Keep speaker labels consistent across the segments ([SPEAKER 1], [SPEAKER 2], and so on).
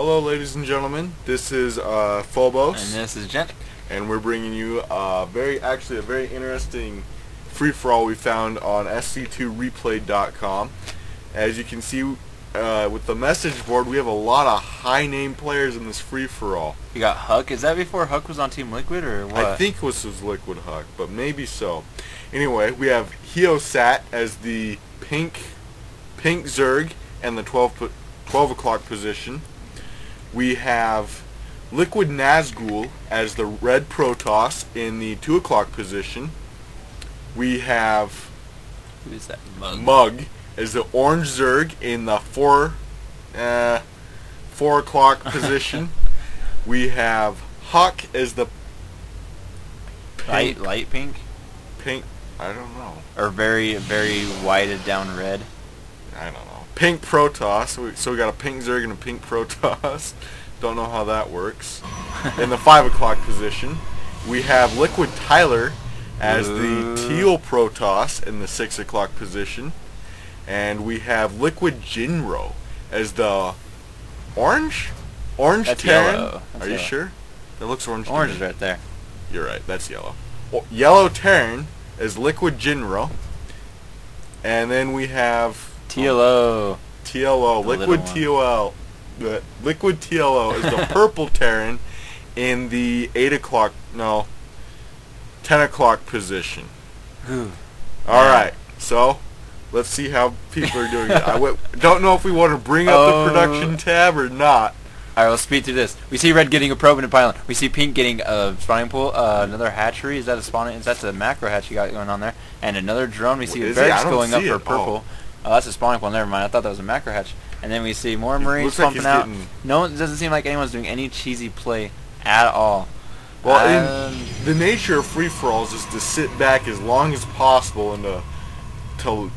[SPEAKER 1] Hello, ladies and gentlemen. This is uh, Phobos,
[SPEAKER 2] And this is Gent.
[SPEAKER 1] and we're bringing you a very, actually, a very interesting free for all we found on sc2replay.com. As you can see, uh, with the message board, we have a lot of high name players in this free for all.
[SPEAKER 2] You got Huck. Is that before Huck was on Team Liquid or what?
[SPEAKER 1] I think this was Liquid Huck, but maybe so. Anyway, we have Heosat as the pink, pink Zerg and the 12, 12 o'clock position. We have Liquid Nazgul as the red Protoss in the 2 o'clock position. We have
[SPEAKER 2] Who is that? Mug.
[SPEAKER 1] Mug as the orange Zerg in the 4, uh, 4 o'clock position. we have Huck as the
[SPEAKER 2] Light, light pink,
[SPEAKER 1] pink, I don't know.
[SPEAKER 2] or very, very whited down red.
[SPEAKER 1] I don't know. Pink Protoss. So we, so we got a pink Zerg and a pink Protoss. Don't know how that works. In the 5 o'clock position, we have Liquid Tyler as the
[SPEAKER 2] uh.
[SPEAKER 1] teal Protoss in the 6 o'clock position. And we have Liquid Jinro as the orange? Orange
[SPEAKER 2] That's
[SPEAKER 1] Terran?
[SPEAKER 2] yellow. That's
[SPEAKER 1] Are you sure? That looks orange
[SPEAKER 2] Orange is right there.
[SPEAKER 1] You're right. That's yellow. O- yellow Terran is Liquid Jinro. And then we have
[SPEAKER 2] TLO.
[SPEAKER 1] TLO,
[SPEAKER 2] The
[SPEAKER 1] Liquid. TLO, the Liquid TLO is the purple Terran in the 8 o'clock, no, 10 o'clock position. Alright, so let's see how people are doing it. I w- don't know if we want to bring up
[SPEAKER 2] Oh.
[SPEAKER 1] the production tab or not.
[SPEAKER 2] Alright, we'll speed through this. We see red getting a probe in a pylon. We see pink getting a spawning pool, uh, another hatchery. Is that a spawning? Is that the macro hatch you got going on there? And another drone. We see
[SPEAKER 1] it?
[SPEAKER 2] barracks going up
[SPEAKER 1] see
[SPEAKER 2] for purple. Oh. That's a spawning pool. Never mind. I thought that was a macro hatch. And then we see more marines
[SPEAKER 1] like
[SPEAKER 2] pumping
[SPEAKER 1] he's
[SPEAKER 2] out.
[SPEAKER 1] getting-
[SPEAKER 2] No, it doesn't seem like anyone's doing any cheesy play at all.
[SPEAKER 1] Well,
[SPEAKER 2] Um,
[SPEAKER 1] the nature of free-for-alls is to sit back as long as possible and to, to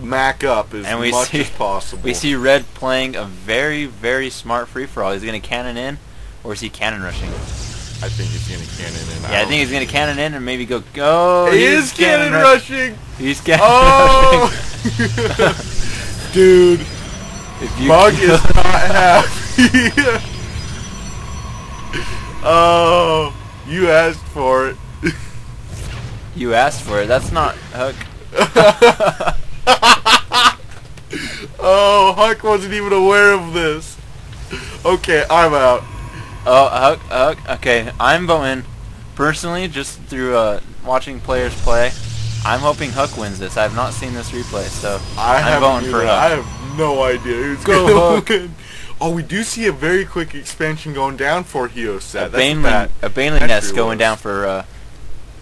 [SPEAKER 1] mac up as
[SPEAKER 2] And we
[SPEAKER 1] much
[SPEAKER 2] see-
[SPEAKER 1] as possible.
[SPEAKER 2] We see Red playing a very, very smart free for all. He's going to cannon in, or is he cannon rushing?
[SPEAKER 1] I think he's to cannon in.
[SPEAKER 2] Yeah, I think he's going to cannon in and maybe go. Go.
[SPEAKER 1] He is cannon rushing!
[SPEAKER 2] He's cannon
[SPEAKER 1] Oh!
[SPEAKER 2] rushing.
[SPEAKER 1] Dude,
[SPEAKER 2] If you
[SPEAKER 1] Mug is not happy. oh, you asked for it.
[SPEAKER 2] you asked for it. That's not Huck.
[SPEAKER 1] oh, Huck wasn't even aware of this. Okay, I'm out.
[SPEAKER 2] Oh, Hook. Hook. Okay, I'm voting personally just through uh, watching players play. I'm hoping Hook wins this. I have not seen this replay, so
[SPEAKER 1] I
[SPEAKER 2] I'm
[SPEAKER 1] haven't
[SPEAKER 2] voting for
[SPEAKER 1] either. I have no idea who's
[SPEAKER 2] Go,
[SPEAKER 1] gonna
[SPEAKER 2] Huck.
[SPEAKER 1] win. Oh, we do see a very quick expansion going down for Heosat.
[SPEAKER 2] a Baneling, a Baneling nest going down for uh,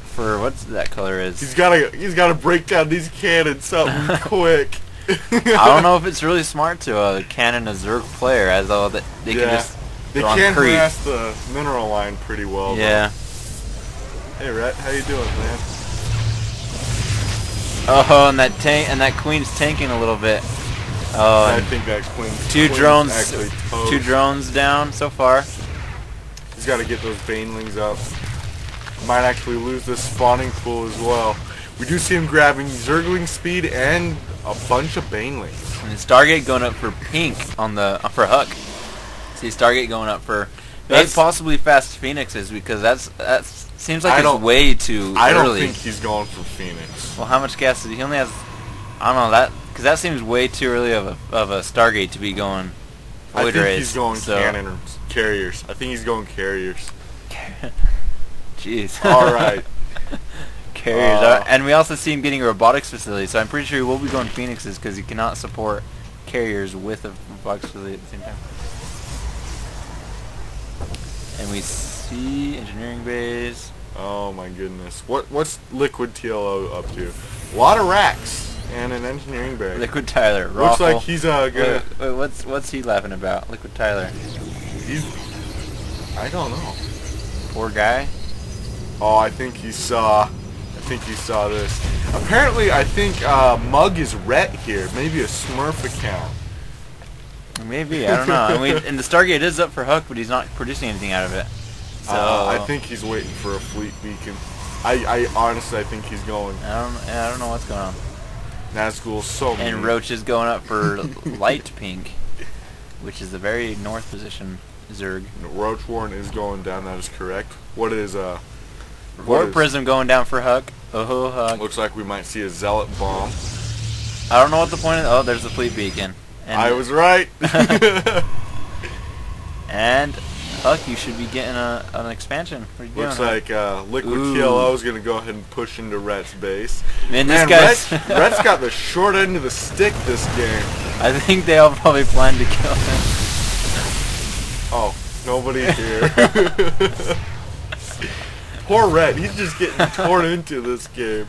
[SPEAKER 2] for what's that color is?
[SPEAKER 1] He's gotta, he's gotta break down these cannons something quick.
[SPEAKER 2] I don't know if it's really smart to uh, cannon a Zerg player, as though that they
[SPEAKER 1] Yeah.
[SPEAKER 2] can just
[SPEAKER 1] They
[SPEAKER 2] on
[SPEAKER 1] can harass the mineral line pretty well. though.
[SPEAKER 2] Yeah.
[SPEAKER 1] Hey, Rhett, how you doing, man?
[SPEAKER 2] Oh, and that tank and that queen's tanking a little bit. Oh,
[SPEAKER 1] I think that Queen.
[SPEAKER 2] two
[SPEAKER 1] Queen's
[SPEAKER 2] drones,
[SPEAKER 1] Actually
[SPEAKER 2] two drones down so far.
[SPEAKER 1] He's got to get those banelings up. Might actually lose this spawning pool as well. We do see him grabbing Zergling speed and a bunch of banelings.
[SPEAKER 2] And Stargate going up for pink on the uh, for Huck. See Stargate going up for maybe possibly fast Phoenixes because that's that seems like
[SPEAKER 1] I
[SPEAKER 2] it's
[SPEAKER 1] don't-
[SPEAKER 2] way too early.
[SPEAKER 1] I don't
[SPEAKER 2] early.
[SPEAKER 1] think he's going for Phoenix.
[SPEAKER 2] well, how much gas does he? He only has. I don't know that because that seems way too early of a of a Stargate to be going.
[SPEAKER 1] I think he's going
[SPEAKER 2] so-
[SPEAKER 1] cannon or carriers. I think he's going carriers.
[SPEAKER 2] Jeez.
[SPEAKER 1] All right.
[SPEAKER 2] Carriers.
[SPEAKER 1] Uh,
[SPEAKER 2] are- and we also see him getting a robotics facility, so I'm pretty sure he will be going Phoenixes because he cannot support carriers with a robotics facility at the same time. And we see engineering bays.
[SPEAKER 1] Oh my goodness. What what's Liquid TLO up to? A lot of racks and an engineering bay.
[SPEAKER 2] Liquid Tyler.
[SPEAKER 1] Looks like he's uh
[SPEAKER 2] Wait,
[SPEAKER 1] gonna.
[SPEAKER 2] wait, what's what's he laughing about? Liquid Tyler.
[SPEAKER 1] He's. I don't know.
[SPEAKER 2] Poor guy.
[SPEAKER 1] Oh, I think he saw. I think he saw this. Apparently, I think uh, Mug is Rhett here. Maybe a Smurf account.
[SPEAKER 2] Maybe I don't know. and, we, and the Stargate is up for Hook, but he's not producing anything out of it. So
[SPEAKER 1] Uh, I think he's waiting for a fleet beacon. I, I honestly, I think he's going.
[SPEAKER 2] I don't I don't know what's going on.
[SPEAKER 1] Nazgul's so
[SPEAKER 2] And
[SPEAKER 1] mean.
[SPEAKER 2] Roach is going up for light pink. which is the very north position, Zerg.
[SPEAKER 1] Roach Warren is going down. That is correct. What is uh? is-
[SPEAKER 2] Prism going down for Huck. Oh, Huck.
[SPEAKER 1] Looks like we might see a zealot bomb.
[SPEAKER 2] I don't know what the point is. Oh, there's the fleet beacon. And,
[SPEAKER 1] I was right.
[SPEAKER 2] And Huck, you should be getting a, an expansion. What are you
[SPEAKER 1] Looks
[SPEAKER 2] doing,
[SPEAKER 1] like uh, Liquid
[SPEAKER 2] Ooh.
[SPEAKER 1] TLO is going to go ahead and push into Rhett's base.
[SPEAKER 2] Man, this
[SPEAKER 1] Man,
[SPEAKER 2] guy's.
[SPEAKER 1] Rhett, Rhett's got the short end of the stick this game.
[SPEAKER 2] I think they all probably planned to kill him.
[SPEAKER 1] Oh, nobody here. Poor Rhett, he's just getting torn into this game.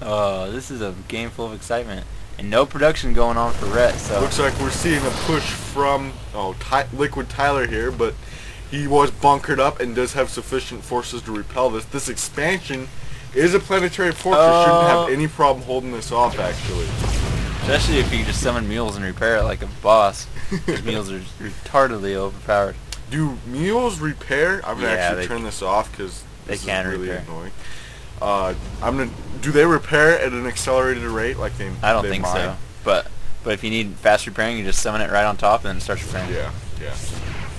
[SPEAKER 2] Oh, this is a game full of excitement. And no production going on for Rhett, so...
[SPEAKER 1] Looks like we're seeing a push from oh Ty- Liquid Tyler here, but he was bunkered up and does have sufficient forces to repel this. This expansion is a planetary fortress. Shouldn't
[SPEAKER 2] Oh.
[SPEAKER 1] have uh, any problem holding this off, actually.
[SPEAKER 2] Especially if you just summon mules and repair it like a boss. Because mules are retardedly overpowered.
[SPEAKER 1] Do mules repair? I'm gonna
[SPEAKER 2] Yeah,
[SPEAKER 1] actually turn this off because
[SPEAKER 2] they can
[SPEAKER 1] is really
[SPEAKER 2] repair.
[SPEAKER 1] annoying. Uh, I'm gonna. Do they repair at an accelerated rate like they?
[SPEAKER 2] I don't
[SPEAKER 1] they
[SPEAKER 2] think
[SPEAKER 1] mine?
[SPEAKER 2] so. But but if you need fast repairing, you just summon it right on top and then it starts repairing.
[SPEAKER 1] Yeah, yeah.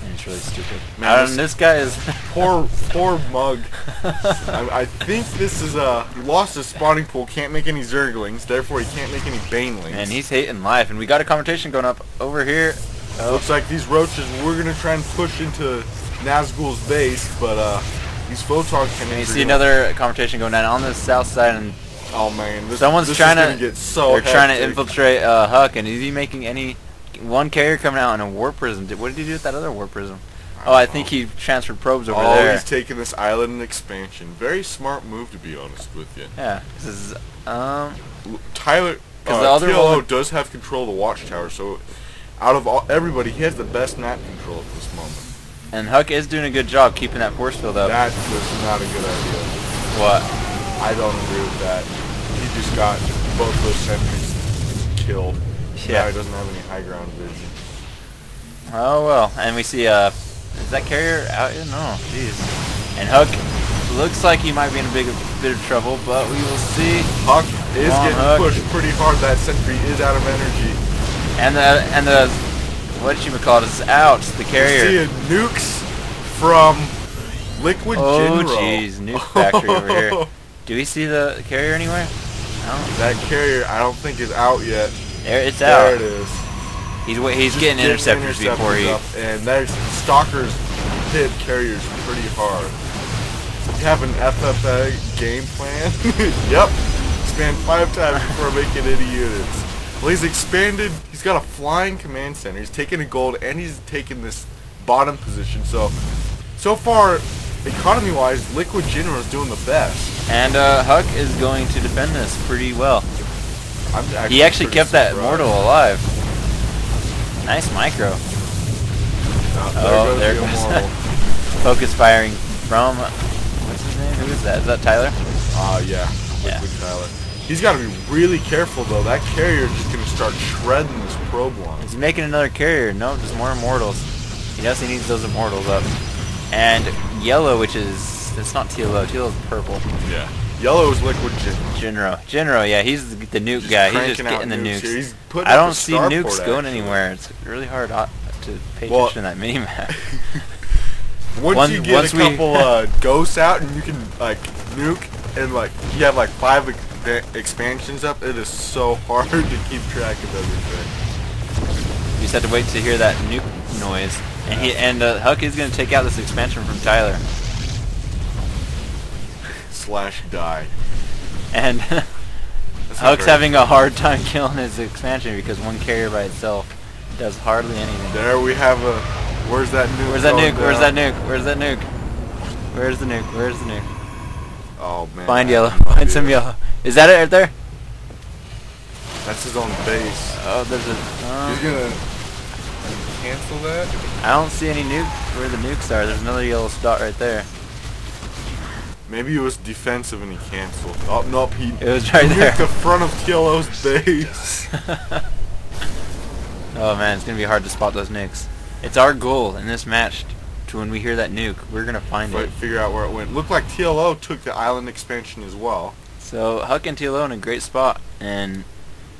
[SPEAKER 2] And it's really stupid.
[SPEAKER 1] Man,
[SPEAKER 2] I don't-
[SPEAKER 1] this-
[SPEAKER 2] this guy is...
[SPEAKER 1] Poor, poor mug. I, I think this is a he lost his spawning pool. Can't make any Zerglings, therefore he can't make any Banelings.
[SPEAKER 2] and he's hating life. And we got a competition going up over here. Oh,
[SPEAKER 1] Looks like these roaches. We're gonna try and push into Nazgul's base, but uh, these photon cannons.
[SPEAKER 2] and you see another confrontation going down on the south side, and
[SPEAKER 1] Oh man, this,
[SPEAKER 2] someone's
[SPEAKER 1] this
[SPEAKER 2] trying to
[SPEAKER 1] get so.
[SPEAKER 2] They're trying to infiltrate uh, Huck. And is he making any one carrier coming out in a warp prism? Did, what did he do with that other warp prism? Oh, I think he transferred probes over
[SPEAKER 1] oh,
[SPEAKER 2] there.
[SPEAKER 1] he's taking this island expansion. Very smart move, to be honest with you.
[SPEAKER 2] yeah, this is um.
[SPEAKER 1] Tyler,
[SPEAKER 2] 'Cause
[SPEAKER 1] uh,
[SPEAKER 2] the other
[SPEAKER 1] TLO
[SPEAKER 2] one-
[SPEAKER 1] does have control of the watchtower, so out of all, everybody, he has the best map control at this moment.
[SPEAKER 2] And Huck is doing a good job keeping that force field up.
[SPEAKER 1] That's was not a good idea.
[SPEAKER 2] what?
[SPEAKER 1] I don't agree with that. He just got both those sentries killed.
[SPEAKER 2] Yeah.
[SPEAKER 1] Now he doesn't have any high ground vision.
[SPEAKER 2] Oh well, and we see uh, is that carrier out here? No, jeez. And Huck looks like he might be in a big bit of trouble, but we will see.
[SPEAKER 1] Huck is getting
[SPEAKER 2] Huck.
[SPEAKER 1] pushed pretty hard. That sentry is out of energy.
[SPEAKER 2] And the and the what you call is out. The carrier.
[SPEAKER 1] nukes from Liquid
[SPEAKER 2] Oh
[SPEAKER 1] General.
[SPEAKER 2] jeez, nuke factory over here. Do we see the carrier anywhere?
[SPEAKER 1] That carrier, I don't think is out yet.
[SPEAKER 2] There it's
[SPEAKER 1] There
[SPEAKER 2] out.
[SPEAKER 1] There it is.
[SPEAKER 2] He's he's
[SPEAKER 1] Just
[SPEAKER 2] getting interceptors, before he.
[SPEAKER 1] up, and there's stalkers hit carriers pretty hard. You have an FFA game plan? yep. Expand five times before making any units. Well, he's expanded. He's got a flying command center. He's taking a gold, and he's taking this bottom position. So, so far, economy-wise, Liquid General is doing the best.
[SPEAKER 2] And uh, Huck is going to defend this pretty well.
[SPEAKER 1] I'm
[SPEAKER 2] He actually kept that mortal alive. Nice micro.
[SPEAKER 1] Oh,
[SPEAKER 2] Oh, there
[SPEAKER 1] there goes.
[SPEAKER 2] Focus firing from what's his name? Who is that? Is that Tyler?
[SPEAKER 1] Ah, yeah.
[SPEAKER 2] Yeah.
[SPEAKER 1] Liquid Tyler. He's got to be really careful, though. That carrier is just going to start shredding this probe.
[SPEAKER 2] Is he making another carrier? No, just more immortals. He knows he needs those immortals up. And yellow, which is it's not TLO. TLO is purple.
[SPEAKER 1] Yeah. Yellow is Liquid.
[SPEAKER 2] Jinro. Jinro, yeah, he's the, the nuke
[SPEAKER 1] Just
[SPEAKER 2] guy. He's just getting the
[SPEAKER 1] nukes
[SPEAKER 2] nukes.
[SPEAKER 1] He's putting
[SPEAKER 2] I don't see nukes going
[SPEAKER 1] actually.
[SPEAKER 2] anywhere. It's really hard to pay
[SPEAKER 1] Well-
[SPEAKER 2] attention to that mini map.
[SPEAKER 1] Once
[SPEAKER 2] One-
[SPEAKER 1] you get
[SPEAKER 2] once
[SPEAKER 1] a couple uh, ghosts out and you can like nuke and like you have like five ex- expansions up, it is so hard to keep track of everything.
[SPEAKER 2] You just have to wait to hear that nuke noise. And he and uh, Huck is going to take out this expansion from Tyler.
[SPEAKER 1] Slash die.
[SPEAKER 2] And Huck's having a hard time killing his expansion because one carrier by itself does hardly anything.
[SPEAKER 1] There we have a. Where's that nuke?
[SPEAKER 2] Where's that nuke? Where's that nuke? Where's that nuke? Where's the nuke? Where's the nuke?
[SPEAKER 1] Oh man.
[SPEAKER 2] Find yellow. Find some yellow. Is that it right there?
[SPEAKER 1] That's his own base.
[SPEAKER 2] Oh, there's a.
[SPEAKER 1] He's
[SPEAKER 2] Uh,
[SPEAKER 1] gonna cancel that.
[SPEAKER 2] I don't see any nuke where the nukes are. There's another yellow spot right there.
[SPEAKER 1] Maybe it was defensive and he canceled. Oh nope, he
[SPEAKER 2] It was right there.
[SPEAKER 1] the front of TLO's base.
[SPEAKER 2] oh man, it's gonna be hard to spot those nukes. It's our goal in this match when we hear that nuke, we're gonna find
[SPEAKER 1] Fi-
[SPEAKER 2] it.
[SPEAKER 1] figure out where it went. Looked like TLO took the island expansion as well.
[SPEAKER 2] So Huck and TLO in a great spot, and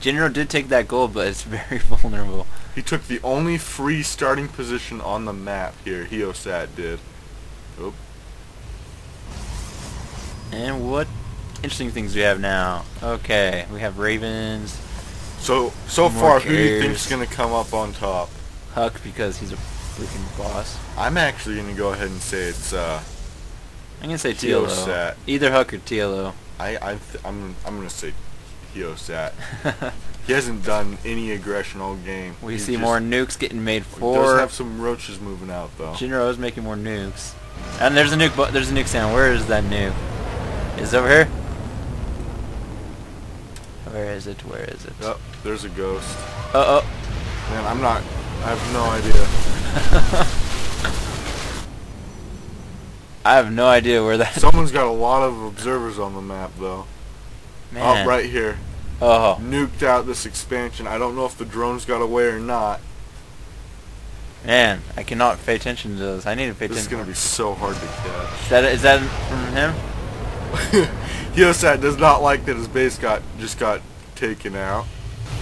[SPEAKER 2] General did take that gold, but it's very vulnerable.
[SPEAKER 1] He took the only free starting position on the map here. Heosat did. Oop.
[SPEAKER 2] And what interesting things we have now? Okay, we have Ravens,
[SPEAKER 1] So so far, who do you
[SPEAKER 2] carriers.
[SPEAKER 1] think's gonna come up on top?
[SPEAKER 2] Huck because he's a freaking boss.
[SPEAKER 1] I'm actually gonna go ahead and say it's uh
[SPEAKER 2] I'm gonna say TLO.
[SPEAKER 1] Heosat.
[SPEAKER 2] Either Huck or TLO.
[SPEAKER 1] I I th- I'm I'm gonna say Heosat. He hasn't done any aggression all game.
[SPEAKER 2] we
[SPEAKER 1] He
[SPEAKER 2] see
[SPEAKER 1] just-
[SPEAKER 2] more nukes getting made
[SPEAKER 1] He does
[SPEAKER 2] for
[SPEAKER 1] have some roaches moving out though.
[SPEAKER 2] Jinro is making more nukes. And there's a nuke. There's a nuke sound. Where is that nuke? Is it over here? Where is it? Where is it?
[SPEAKER 1] Oh, there's a ghost.
[SPEAKER 2] Uh oh.
[SPEAKER 1] Man, I'm not. I have no idea.
[SPEAKER 2] I have no idea where that.
[SPEAKER 1] Someone's got a lot of observers on the map though.
[SPEAKER 2] Man.
[SPEAKER 1] Oh, right here.
[SPEAKER 2] Oh.
[SPEAKER 1] Nuked out this expansion. I don't know if the drones got away or not.
[SPEAKER 2] Man, I cannot pay attention to those. I need to pay
[SPEAKER 1] This is gonna be so hard to catch.
[SPEAKER 2] Is that is that from him?
[SPEAKER 1] Heosat does not like that his base got just got taken out.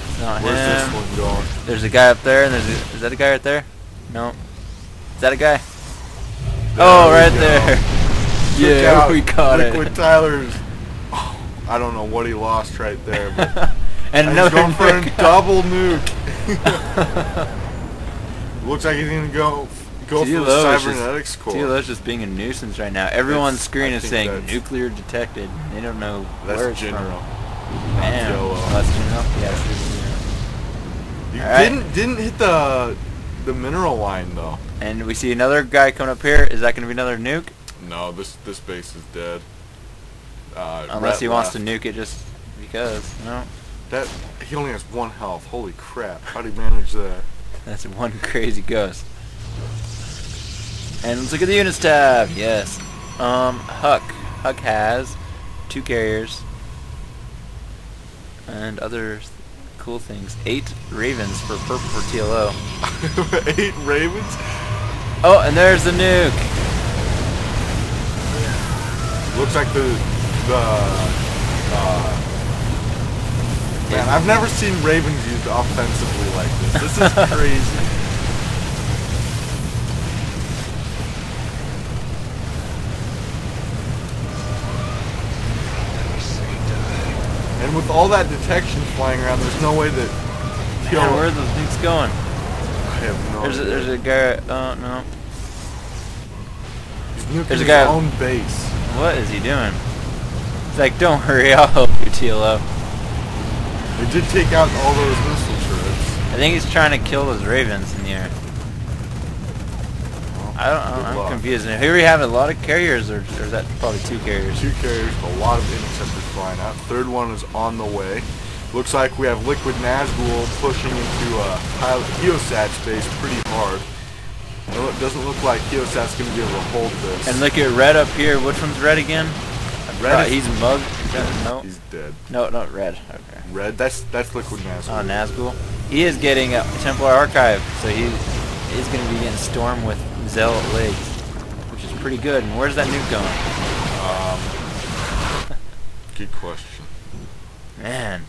[SPEAKER 2] It's not
[SPEAKER 1] Where's
[SPEAKER 2] him.
[SPEAKER 1] this one going?
[SPEAKER 2] There's a guy up there, and there's a, is that a guy right there? No. Is that a guy? oh, right
[SPEAKER 1] go.
[SPEAKER 2] there.
[SPEAKER 1] Took
[SPEAKER 2] yeah, we caught
[SPEAKER 1] Liquid
[SPEAKER 2] it.
[SPEAKER 1] Tyler's. Oh, I don't know what he lost right there, but
[SPEAKER 2] and
[SPEAKER 1] he's
[SPEAKER 2] another
[SPEAKER 1] going for a double nuke. Looks like he's gonna go go for the
[SPEAKER 2] TLO just-
[SPEAKER 1] cybernetics core.
[SPEAKER 2] TLO's just being a nuisance right now. Everyone's
[SPEAKER 1] That's-
[SPEAKER 2] screen
[SPEAKER 1] I
[SPEAKER 2] is saying nuclear detected. They don't know
[SPEAKER 1] That's
[SPEAKER 2] where it's
[SPEAKER 1] general.
[SPEAKER 2] from. Oh, that's general. Yeah, general.
[SPEAKER 1] You
[SPEAKER 2] Alright.
[SPEAKER 1] didn't didn't hit the the mineral line though.
[SPEAKER 2] And we see another guy coming up here. Is that going to be another nuke?
[SPEAKER 1] No, this this base is dead. Uh,
[SPEAKER 2] Unless he wants to nuke it just because. No.
[SPEAKER 1] That he only has one health. Holy crap! How'd he manage that?
[SPEAKER 2] That's one crazy ghost. And let's look at the units tab. Yes. Um, Huck. Huck has two carriers and other th- cool things. Eight ravens for purple for TLO.
[SPEAKER 1] Eight ravens.
[SPEAKER 2] Oh, and there's the nuke.
[SPEAKER 1] Looks like the the. Uh, man, I've never seen ravens used offensively like this. This is crazy. And with all that detection flying around, there's no way that.
[SPEAKER 2] Man, where are those nukes going?
[SPEAKER 1] I have no
[SPEAKER 2] There's a,
[SPEAKER 1] idea.
[SPEAKER 2] there's a guy. Oh no.
[SPEAKER 1] He's nuking
[SPEAKER 2] there's a
[SPEAKER 1] his
[SPEAKER 2] guy-
[SPEAKER 1] own base.
[SPEAKER 2] What is he doing? He's like, don't hurry, I'll help you, TLO.
[SPEAKER 1] They did take out all those missile turrets.
[SPEAKER 2] I think he's trying to kill those ravens in the air. I don't. I'm
[SPEAKER 1] luck.
[SPEAKER 2] confused. Here we have a lot of carriers, or, or is that probably two carriers?
[SPEAKER 1] Two carriers, a lot of interceptors flying out. Third one is on the way. Looks like we have Liquid Nazgul pushing into uh, Heosat space pretty hard. It doesn't look like Heosat's going to be able to hold this.
[SPEAKER 2] And look at red up here. Which one's red again?
[SPEAKER 1] Red
[SPEAKER 2] Uh, he's mugged. No,
[SPEAKER 1] He's dead.
[SPEAKER 2] no, not red. Okay.
[SPEAKER 1] Red, that's that's Liquid Nazgul.
[SPEAKER 2] Oh, Nazgul. He is getting a Templar Archive, so he is going to be getting stormed with Zealot legs, which is pretty good. And where's that nuke going?
[SPEAKER 1] Um, good question.
[SPEAKER 2] Man,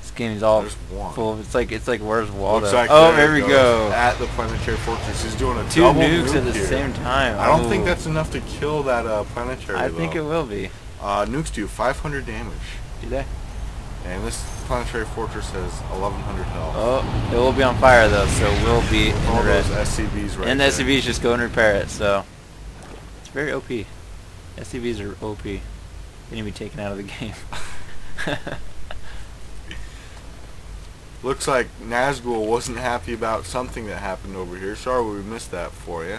[SPEAKER 2] this game is all full. Of, it's like it's like where's Waldo?
[SPEAKER 1] Like
[SPEAKER 2] oh,
[SPEAKER 1] there
[SPEAKER 2] there we go.
[SPEAKER 1] At the planetary fortress, he's doing a
[SPEAKER 2] Two nukes
[SPEAKER 1] nuke
[SPEAKER 2] at the
[SPEAKER 1] here.
[SPEAKER 2] same time.
[SPEAKER 1] I don't think that's enough to kill that uh, planetary.
[SPEAKER 2] I think it will be.
[SPEAKER 1] Uh, nukes do 500 damage,
[SPEAKER 2] Do they?
[SPEAKER 1] And this planetary fortress has 1100 health.
[SPEAKER 2] Oh, it will be on fire though, so we'll be in
[SPEAKER 1] All
[SPEAKER 2] the red.
[SPEAKER 1] those SCVs right
[SPEAKER 2] and the
[SPEAKER 1] there.
[SPEAKER 2] SCVs just go and repair it, so it's very OP. SCVs are OP. They need to be taken out of the game.
[SPEAKER 1] Looks like Nazgul wasn't happy about something that happened over here. Sorry we missed that for you.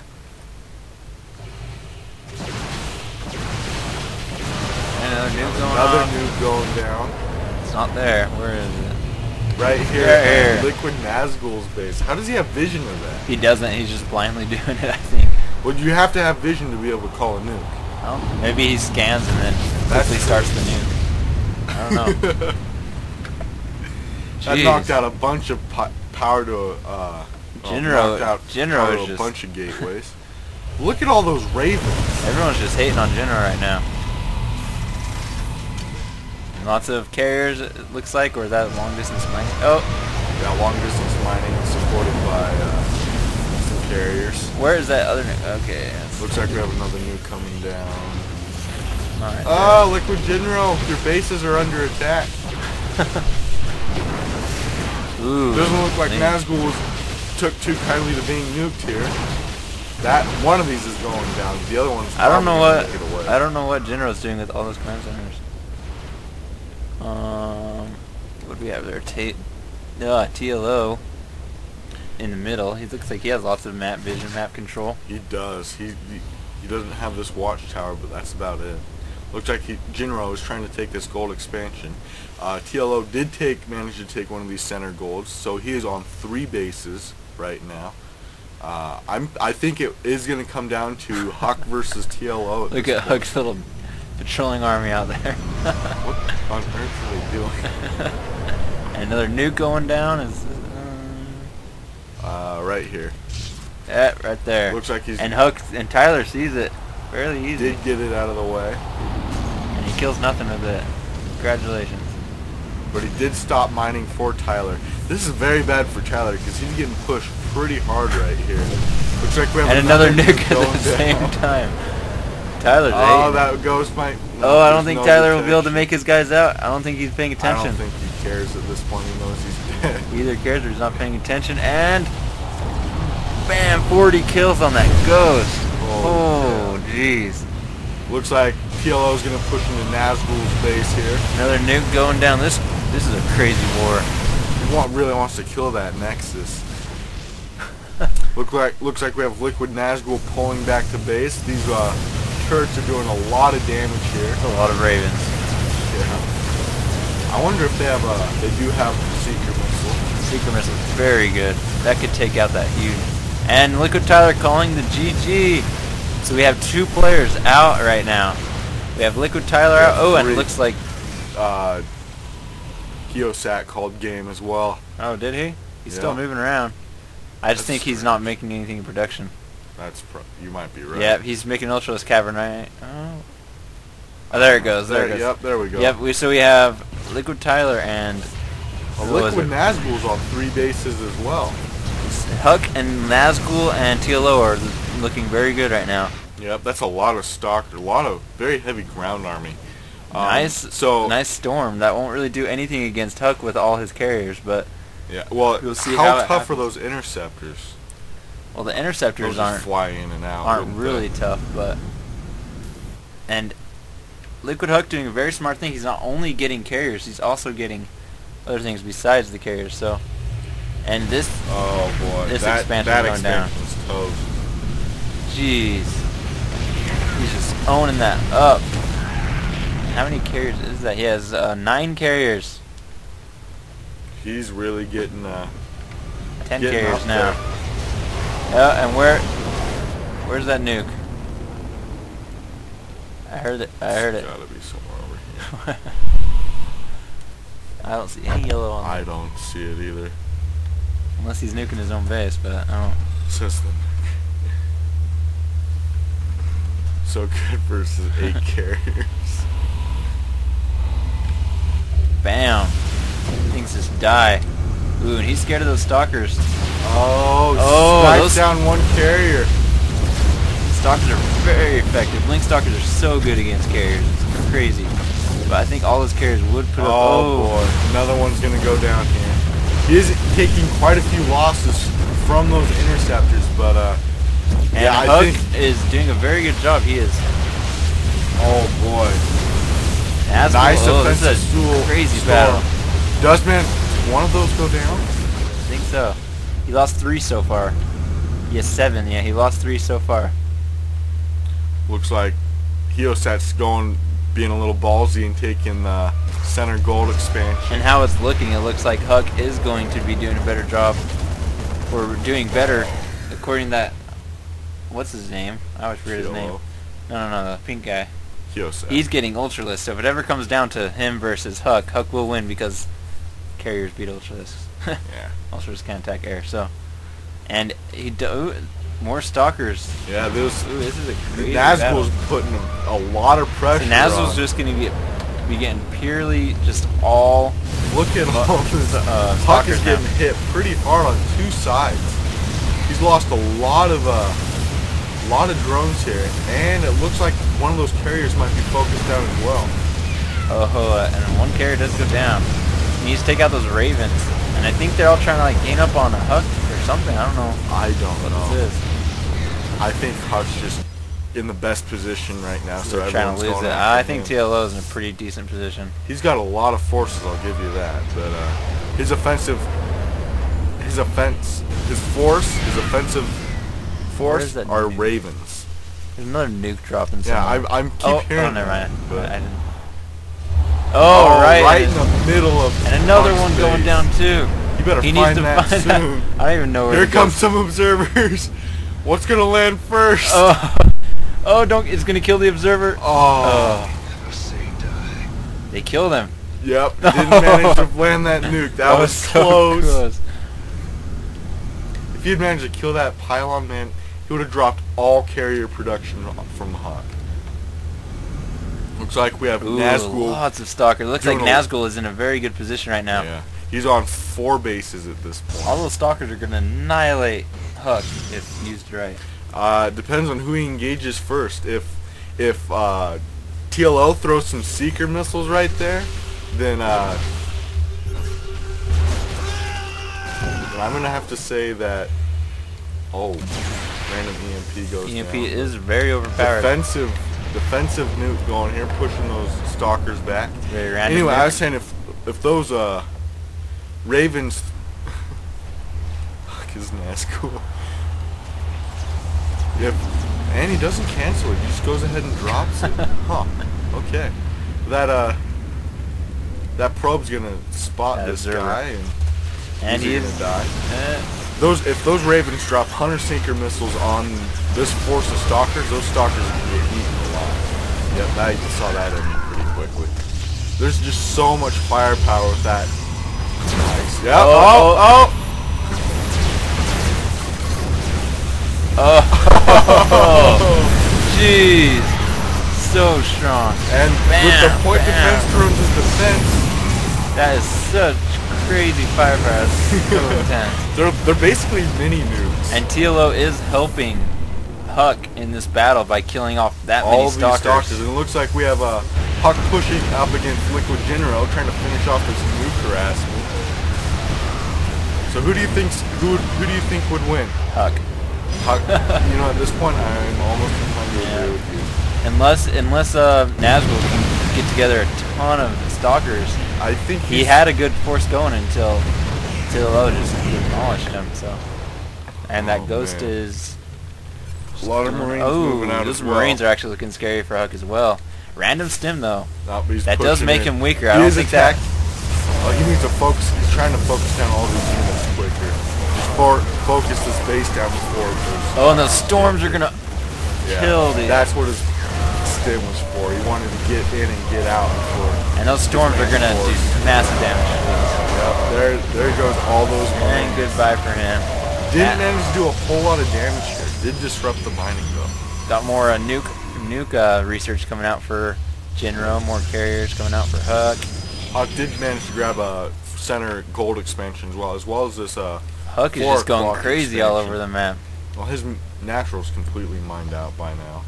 [SPEAKER 2] And another nuke going
[SPEAKER 1] Another nuke going down.
[SPEAKER 2] It's not there. Where is it?
[SPEAKER 1] Right here
[SPEAKER 2] here.
[SPEAKER 1] Liquid Nazgul's base. How does he have vision of that?
[SPEAKER 2] He doesn't. He's just blindly doing it. I think.
[SPEAKER 1] Well, you have to have vision to be able to call a nuke.
[SPEAKER 2] Well, maybe he scans and then quickly starts the nuke. I don't know.
[SPEAKER 1] that
[SPEAKER 2] Jeez.
[SPEAKER 1] knocked out a bunch of po- power to uh, well,
[SPEAKER 2] Jinro-
[SPEAKER 1] knocked out
[SPEAKER 2] Jinro is
[SPEAKER 1] a
[SPEAKER 2] just-
[SPEAKER 1] bunch of gateways. Look at all those ravens.
[SPEAKER 2] Everyone's just hating on Jinro right now. Lots of carriers, it looks like, or is that long distance mining? Oh,
[SPEAKER 1] Yeah, long distance mining supported by uh, some carriers.
[SPEAKER 2] where is that other? Okay,
[SPEAKER 1] Looks like we have another nuke coming down.
[SPEAKER 2] not right
[SPEAKER 1] Oh, Liquid General, your bases are under attack.
[SPEAKER 2] Ooh,
[SPEAKER 1] Doesn't look like. Nazgul was, took too kindly to being nuked here. That one of these is going down. The other one's.
[SPEAKER 2] I don't know what
[SPEAKER 1] gonna make it away.
[SPEAKER 2] I don't know what General's doing with all those command centers. Um, what do we have there? Tate, uh, TLO in the middle. He looks like he has lots of map vision, map control.
[SPEAKER 1] He does. He, he he doesn't have this watchtower, but that's about it. Looks like he Jinro is trying to take this gold expansion. Uh, TLO did take manage to take one of these center golds, so he is on three bases right now. Uh, I'm I think it is going to come down to Huck versus TLO.
[SPEAKER 2] Look at. Huck's little patrolling army out there.
[SPEAKER 1] What on earth are they doing?
[SPEAKER 2] Another nuke going down is uh,
[SPEAKER 1] uh, right here.
[SPEAKER 2] yeah, right there.
[SPEAKER 1] Looks like he's
[SPEAKER 2] and Huck and Tyler sees it fairly easy,
[SPEAKER 1] did get it out of the way,
[SPEAKER 2] and he kills nothing with it. Congratulations.
[SPEAKER 1] but he did stop mining for Tyler. This is very bad for Tyler because he's getting pushed pretty hard right here. Looks like we have
[SPEAKER 2] And another nuke at the same
[SPEAKER 1] down.
[SPEAKER 2] time. Tyler's
[SPEAKER 1] Oh,
[SPEAKER 2] eight.
[SPEAKER 1] that ghost might. no,
[SPEAKER 2] oh, I don't think
[SPEAKER 1] no
[SPEAKER 2] Tyler will be able to make his guys out. I don't think he's paying attention.
[SPEAKER 1] Don't think he cares at this point. He knows he's dead.
[SPEAKER 2] He either cares or he's not paying attention. And bam, 40 kills on that ghost.
[SPEAKER 1] Oh,
[SPEAKER 2] Oh, jeez.
[SPEAKER 1] Looks like TLO is gonna push into Nazgul's base here.
[SPEAKER 2] Another nuke going down. This this is a crazy war.
[SPEAKER 1] He want, really wants to kill that Nexus. Look like looks like we have Liquid Nazgul pulling back to base. These uh, turrets are doing a lot of damage here.
[SPEAKER 2] a lot of ravens.
[SPEAKER 1] Yeah. I wonder if they have a. They do have a secret missile.
[SPEAKER 2] Secret missile, very good. That could take out that huge. And Liquid Tyler calling the GG. So we have two players out right now. We have Liquid Tyler
[SPEAKER 1] We
[SPEAKER 2] out.
[SPEAKER 1] have
[SPEAKER 2] Oh, and it looks like.
[SPEAKER 1] Uh, Heosat called game as well.
[SPEAKER 2] Oh, did he? He's still moving around. I just
[SPEAKER 1] That's
[SPEAKER 2] think he's
[SPEAKER 1] strange.
[SPEAKER 2] not making anything in production.
[SPEAKER 1] That's pro- you might be right.
[SPEAKER 2] Yeah, he's making Ultralisk Cavern, right? Oh. Oh, there it goes. There, it goes.
[SPEAKER 1] Yep, there we go.
[SPEAKER 2] Yep. We, so we have Liquid Tyler and
[SPEAKER 1] A Liquid? Nazgul's on three bases as well.
[SPEAKER 2] Huck and Nazgul and TLO are looking very good right now.
[SPEAKER 1] Yep, that's a lot of stock, a lot of very heavy ground army. Um,
[SPEAKER 2] nice.
[SPEAKER 1] So
[SPEAKER 2] nice storm. That won't really do anything against Huck with all his carriers, but
[SPEAKER 1] yeah, well,
[SPEAKER 2] you'll see
[SPEAKER 1] how,
[SPEAKER 2] how
[SPEAKER 1] tough are those interceptors?
[SPEAKER 2] well, the interceptors
[SPEAKER 1] just
[SPEAKER 2] aren't
[SPEAKER 1] fly in and out.
[SPEAKER 2] aren't really
[SPEAKER 1] they?
[SPEAKER 2] tough, but and Liquid Huck doing a very smart thing. He's not only getting carriers, he's also getting other things besides the carriers. So, and this,
[SPEAKER 1] Oh boy,
[SPEAKER 2] This
[SPEAKER 1] that,
[SPEAKER 2] expansion's
[SPEAKER 1] that
[SPEAKER 2] going down.
[SPEAKER 1] expansion's toast.
[SPEAKER 2] jeez, he's just owning that up. How many carriers is that? He has uh, nine carriers,
[SPEAKER 1] He's really getting uh,
[SPEAKER 2] ten
[SPEAKER 1] getting
[SPEAKER 2] carriers now.
[SPEAKER 1] there.
[SPEAKER 2] Yeah, and where, where's that nuke? I heard it. I heard it.
[SPEAKER 1] Gotta be somewhere over here.
[SPEAKER 2] I don't see any yellow on
[SPEAKER 1] I don't see it either.
[SPEAKER 2] unless he's nuking his own base, but I don't.
[SPEAKER 1] Says the so good versus eight carriers.
[SPEAKER 2] Bam! Things just die. Ooh, and he's scared of those stalkers.
[SPEAKER 1] Oh,
[SPEAKER 2] Oh, those-
[SPEAKER 1] down one carrier.
[SPEAKER 2] Stalkers are very effective. Blink stalkers are so good against carriers. It's crazy. But I think all those carriers would put up.
[SPEAKER 1] Oh, boy, another one's gonna go down here. He is taking quite a few losses from those interceptors, but uh,
[SPEAKER 2] And
[SPEAKER 1] yeah, I think.
[SPEAKER 2] is doing a very good job. He is.
[SPEAKER 1] Oh boy,
[SPEAKER 2] That's
[SPEAKER 1] nice
[SPEAKER 2] oh, this
[SPEAKER 1] offensive stool.
[SPEAKER 2] crazy
[SPEAKER 1] storm.
[SPEAKER 2] battle.
[SPEAKER 1] Does man one of those go down?
[SPEAKER 2] I think so. He lost three so far. He has seven. Yeah, he lost three so far.
[SPEAKER 1] Looks like Heosat's going, being a little ballsy and taking the center gold expansion.
[SPEAKER 2] And how it's looking, it looks like Huck is going to be doing a better job, or doing better, according to that. What's his name? I always forget his name. No, no, no, the pink guy.
[SPEAKER 1] Heosat.
[SPEAKER 2] He's getting Ultralisk, so if it ever comes down to him versus Huck, Huck will win because carriers beat Ultralisk.
[SPEAKER 1] yeah.
[SPEAKER 2] Ultralisk can attack air, so. And he do, more stalkers.
[SPEAKER 1] Yeah, this
[SPEAKER 2] Ooh, this is a crazy
[SPEAKER 1] Nazgul's
[SPEAKER 2] battle.
[SPEAKER 1] putting a lot of
[SPEAKER 2] So
[SPEAKER 1] pressure.
[SPEAKER 2] Nazgul's
[SPEAKER 1] on.
[SPEAKER 2] just going to be, getting purely just all
[SPEAKER 1] Look at all this.
[SPEAKER 2] uh,
[SPEAKER 1] Huck is
[SPEAKER 2] stalkers now.
[SPEAKER 1] getting hit pretty hard on two sides. He's lost a lot of uh, lot of drones here, and it looks like one of those carriers might be focused down as well.
[SPEAKER 2] Oh, uh, and one carrier does go down. He needs to take out those ravens, and I think they're all trying to like gain up on a Huck or something. I don't know
[SPEAKER 1] I don't
[SPEAKER 2] what
[SPEAKER 1] know.
[SPEAKER 2] this is.
[SPEAKER 1] I think Huck's just in the best position right now, so
[SPEAKER 2] they're trying to lose it. I think. TLO is in a pretty decent position.
[SPEAKER 1] He's got a lot of forces, I'll give you that. But uh, his offensive, his offense, his force, his offensive force are
[SPEAKER 2] nuke?
[SPEAKER 1] Ravens.
[SPEAKER 2] There's another nuke dropping
[SPEAKER 1] Yeah,
[SPEAKER 2] somewhere.
[SPEAKER 1] I, I'm keep
[SPEAKER 2] oh,
[SPEAKER 1] hearing
[SPEAKER 2] oh, never mind.
[SPEAKER 1] but-
[SPEAKER 2] I didn't. Oh, right.
[SPEAKER 1] right in the middle of.
[SPEAKER 2] and another one going down too.
[SPEAKER 1] You better
[SPEAKER 2] He needs to
[SPEAKER 1] that
[SPEAKER 2] find
[SPEAKER 1] soon.
[SPEAKER 2] that. I don't even know where
[SPEAKER 1] Here
[SPEAKER 2] go.
[SPEAKER 1] some observers. What's gonna land first?
[SPEAKER 2] Oh, oh, don't! It's gonna kill the observer.
[SPEAKER 1] oh.
[SPEAKER 2] Oh, they killed him.
[SPEAKER 1] Yep. Didn't manage to land that nuke. That, was,
[SPEAKER 2] so
[SPEAKER 1] close. If he had managed to kill that pylon, man, he would have dropped all carrier production from the Hawk. Looks like we have
[SPEAKER 2] Ooh,
[SPEAKER 1] Nazgul.
[SPEAKER 2] lots of stalkers. Looks like Nazgul is in a very good position right now.
[SPEAKER 1] Yeah. He's on four bases at this point.
[SPEAKER 2] All those stalkers are gonna annihilate Huck if used right.
[SPEAKER 1] Uh, depends on who he engages first. If if uh, TLO throws some seeker missiles right there, then uh, then I'm gonna have to say that. Oh, random EMP goes
[SPEAKER 2] EMP
[SPEAKER 1] down.
[SPEAKER 2] is very overpowered.
[SPEAKER 1] defensive defensive nuke going here, pushing those stalkers back.
[SPEAKER 2] Very random.
[SPEAKER 1] Anyway, I was saying if if those uh Ravens fuck is Nazgul. If and he doesn't cancel it, he just goes ahead and drops it. huh. Okay. That uh that probe's gonna spot
[SPEAKER 2] That
[SPEAKER 1] this
[SPEAKER 2] observer.
[SPEAKER 1] guy and,
[SPEAKER 2] and
[SPEAKER 1] he's
[SPEAKER 2] he
[SPEAKER 1] gonna
[SPEAKER 2] is.
[SPEAKER 1] die.
[SPEAKER 2] Uh,
[SPEAKER 1] Those if those Ravens drop hunter seeker missiles on this force of stalkers, those stalkers are gonna get eaten alive. Yep, I saw that ending pretty quickly. There's just so much firepower with that. Nice. Yep.
[SPEAKER 2] Oh,
[SPEAKER 1] Oh,
[SPEAKER 2] oh, jeez, so strong.
[SPEAKER 1] And bam, with the point
[SPEAKER 2] bam.
[SPEAKER 1] defense drones as defense,
[SPEAKER 2] That is such crazy firepower. That's so intense.
[SPEAKER 1] they're they're basically mini nukes.
[SPEAKER 2] And TLO is helping Huck in this battle by killing off that
[SPEAKER 1] all
[SPEAKER 2] many stalkers.
[SPEAKER 1] stalkers. And it looks like we have a Huck pushing up against Liquid General, trying to finish off this nuke harassment. So who do you think who would- who do you think would win?
[SPEAKER 2] Huck.
[SPEAKER 1] Huck, you know, at this point, I'm almost
[SPEAKER 2] Yeah.
[SPEAKER 1] agree with you.
[SPEAKER 2] Unless unless uh, Nazgul can get together a ton of stalkers.
[SPEAKER 1] I think
[SPEAKER 2] He had a good force going until until TLO just demolished him. So, and that
[SPEAKER 1] Oh,
[SPEAKER 2] ghost
[SPEAKER 1] man.
[SPEAKER 2] is.
[SPEAKER 1] a lot of Marines
[SPEAKER 2] oh,
[SPEAKER 1] moving out
[SPEAKER 2] those
[SPEAKER 1] as well.
[SPEAKER 2] Marines are actually looking scary for Huck as well. Random stim though. That does make
[SPEAKER 1] in.
[SPEAKER 2] him weaker. I
[SPEAKER 1] He
[SPEAKER 2] don't
[SPEAKER 1] is
[SPEAKER 2] think
[SPEAKER 1] attack-
[SPEAKER 2] that.
[SPEAKER 1] Oh, he needs to focus. He's trying to focus down all these units quicker. Just focus this base down before. it
[SPEAKER 2] Oh, and those storms are gonna.
[SPEAKER 1] Yeah,
[SPEAKER 2] the-
[SPEAKER 1] That's what his stim was for. He wanted to get in and get out before.
[SPEAKER 2] And those storms are gonna do massive damage.
[SPEAKER 1] Yep, there, there goes all those
[SPEAKER 2] And
[SPEAKER 1] Marines.
[SPEAKER 2] goodbye for him.
[SPEAKER 1] Didn't
[SPEAKER 2] Yeah.
[SPEAKER 1] manage to do a whole lot of damage here. Did disrupt the mining though.
[SPEAKER 2] Got more uh, nuke nuke uh, research coming out for Jinro. More carriers coming out for Huck.
[SPEAKER 1] Huck did manage to grab a center gold expansion as well, as well as this. Uh,
[SPEAKER 2] Huck is just going crazy all over the map.
[SPEAKER 1] Well, his natural's completely mined out by now.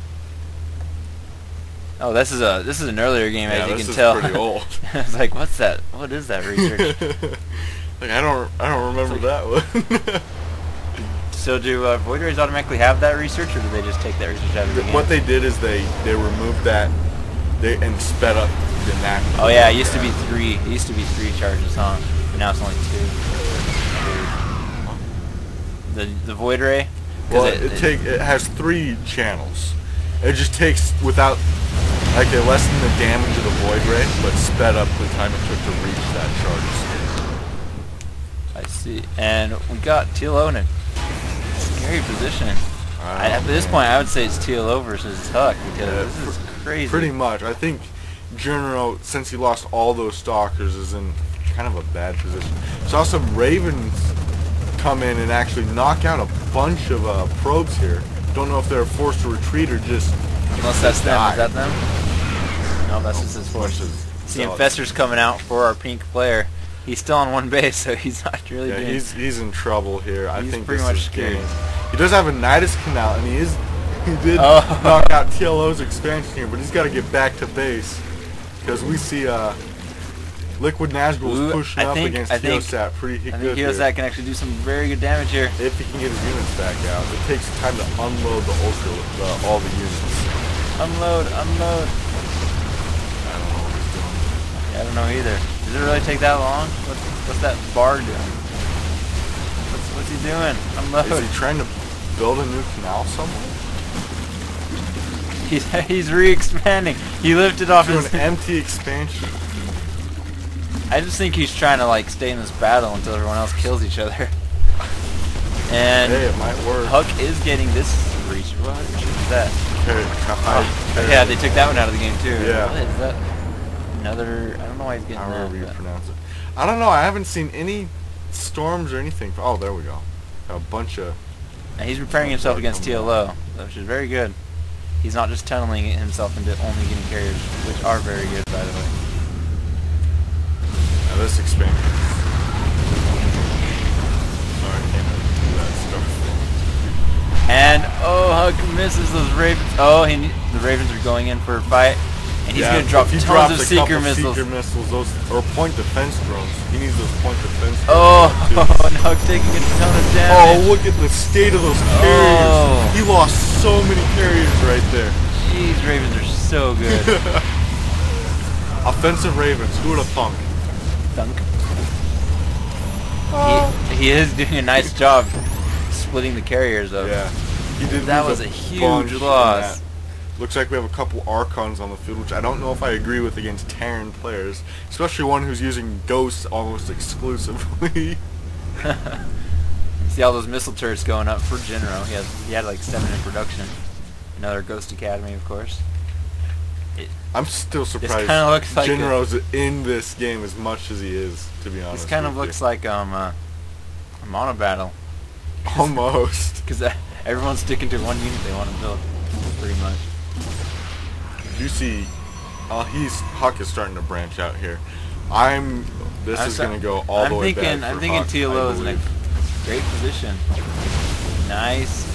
[SPEAKER 2] Oh, this is a this is an earlier game
[SPEAKER 1] Yeah,
[SPEAKER 2] as you
[SPEAKER 1] this
[SPEAKER 2] can
[SPEAKER 1] is
[SPEAKER 2] tell.
[SPEAKER 1] pretty old.
[SPEAKER 2] I was like, what's that? What is that research?
[SPEAKER 1] like I don't, I don't remember that one.
[SPEAKER 2] so do uh, Void Rays automatically have that research, or do they just take that research out of the game?
[SPEAKER 1] what they did is they they removed that, they and sped up the natural.
[SPEAKER 2] oh yeah, it used to be three. It used to be three charges, huh? But now it's only two. The the Void Ray.
[SPEAKER 1] Well, it, take it has three channels. It just takes without like they lessen the damage of the void ray, but sped up the time it took to reach that charge.
[SPEAKER 2] I see. And we got TLO in a scary position. I, at this point, I would say it's TLO versus Huck because
[SPEAKER 1] Yeah,
[SPEAKER 2] this is crazy.
[SPEAKER 1] Pretty much. I think General, since he lost all those stalkers, is in kind of a bad position. Saw some Ravens come in and actually knock out a bunch of uh, probes here. Don't know if they're forced to retreat or just
[SPEAKER 2] Unless that's them.
[SPEAKER 1] die.
[SPEAKER 2] Is that them? No, that's just his force.
[SPEAKER 1] Bunch of
[SPEAKER 2] See, Infestor's coming out for our pink player. He's still on one base, so he's not really
[SPEAKER 1] Yeah, he's he's in trouble here. I
[SPEAKER 2] He's
[SPEAKER 1] think
[SPEAKER 2] pretty much
[SPEAKER 1] game. He does have a Nydus Canal, and he is he did
[SPEAKER 2] Oh.
[SPEAKER 1] knock out TLO's expansion here, but he's got to get back to base because we see uh, Liquid Nazgul is pushing
[SPEAKER 2] I
[SPEAKER 1] up
[SPEAKER 2] think-
[SPEAKER 1] against
[SPEAKER 2] I think-
[SPEAKER 1] Heosat pretty
[SPEAKER 2] I
[SPEAKER 1] good
[SPEAKER 2] think
[SPEAKER 1] here.
[SPEAKER 2] Heosat can actually do some very good damage here.
[SPEAKER 1] If he can get his units back out, it takes time to unload the ultra, the, all the units.
[SPEAKER 2] Unload, unload.
[SPEAKER 1] I don't know what he's doing.
[SPEAKER 2] Yeah, I don't know either. Does it really take that long? What's, what's that bar doing? What's, what's he doing? Unload.
[SPEAKER 1] Is he trying to build a new canal somewhere?
[SPEAKER 2] He's, he's re-expanding. He lifted off his...
[SPEAKER 1] an empty expansion.
[SPEAKER 2] I just think he's trying to like stay in this battle until everyone else kills each other. And
[SPEAKER 1] Hey, it might work.
[SPEAKER 2] Huck is getting this reach. What is that? Oh, yeah, they took that one out of the game too.
[SPEAKER 1] Yeah.
[SPEAKER 2] What is that? Another. I don't know why he's getting
[SPEAKER 1] however you
[SPEAKER 2] but-
[SPEAKER 1] pronounce it. I don't know. I haven't seen any storms or anything. Oh, there we go. A bunch of.
[SPEAKER 2] And he's preparing himself against TLO, which is very good. He's not just tunneling himself into only getting carriers, which are very good, by the way.
[SPEAKER 1] Now this expansion. Sorry, I can't do that stuff.
[SPEAKER 2] And oh, Huck misses those ravens. Oh, he, the ravens are going in for a fight, and he's
[SPEAKER 1] Yeah,
[SPEAKER 2] gonna drop tons of seeker missiles.
[SPEAKER 1] Seeker missiles, those or point defense drones. He needs those point defense.
[SPEAKER 2] Oh,
[SPEAKER 1] drones too.
[SPEAKER 2] Oh, and Huck taking a ton of damage.
[SPEAKER 1] Oh, look at the state of those carriers.
[SPEAKER 2] Oh.
[SPEAKER 1] He lost so many carriers right there.
[SPEAKER 2] These ravens are so good.
[SPEAKER 1] Offensive Ravens. Who would have thunk?
[SPEAKER 2] Thunk. He, he is doing a nice job splitting the carriers up.
[SPEAKER 1] Yeah. He did
[SPEAKER 2] That was a huge loss.
[SPEAKER 1] Looks like we have a couple Archons on the field, which I don't know if I agree with against Terran players, especially one who's using Ghosts almost exclusively.
[SPEAKER 2] See all those missile turrets going up for General. He has he had like seven in production. Another Ghost Academy, of course.
[SPEAKER 1] I'm still surprised
[SPEAKER 2] kinda looks like a-
[SPEAKER 1] in this game as much as he is, to be honest.
[SPEAKER 2] This kind of looks like um uh, a mono battle
[SPEAKER 1] almost.
[SPEAKER 2] because everyone's sticking to one unit they want to build, pretty much.
[SPEAKER 1] You see, uh, he's Huck is starting to branch out here. I'm. This
[SPEAKER 2] I'm
[SPEAKER 1] is going to go all
[SPEAKER 2] I'm
[SPEAKER 1] the way
[SPEAKER 2] thinking,
[SPEAKER 1] back
[SPEAKER 2] I'm thinking
[SPEAKER 1] Huck,
[SPEAKER 2] TLO is in a great position. Nice.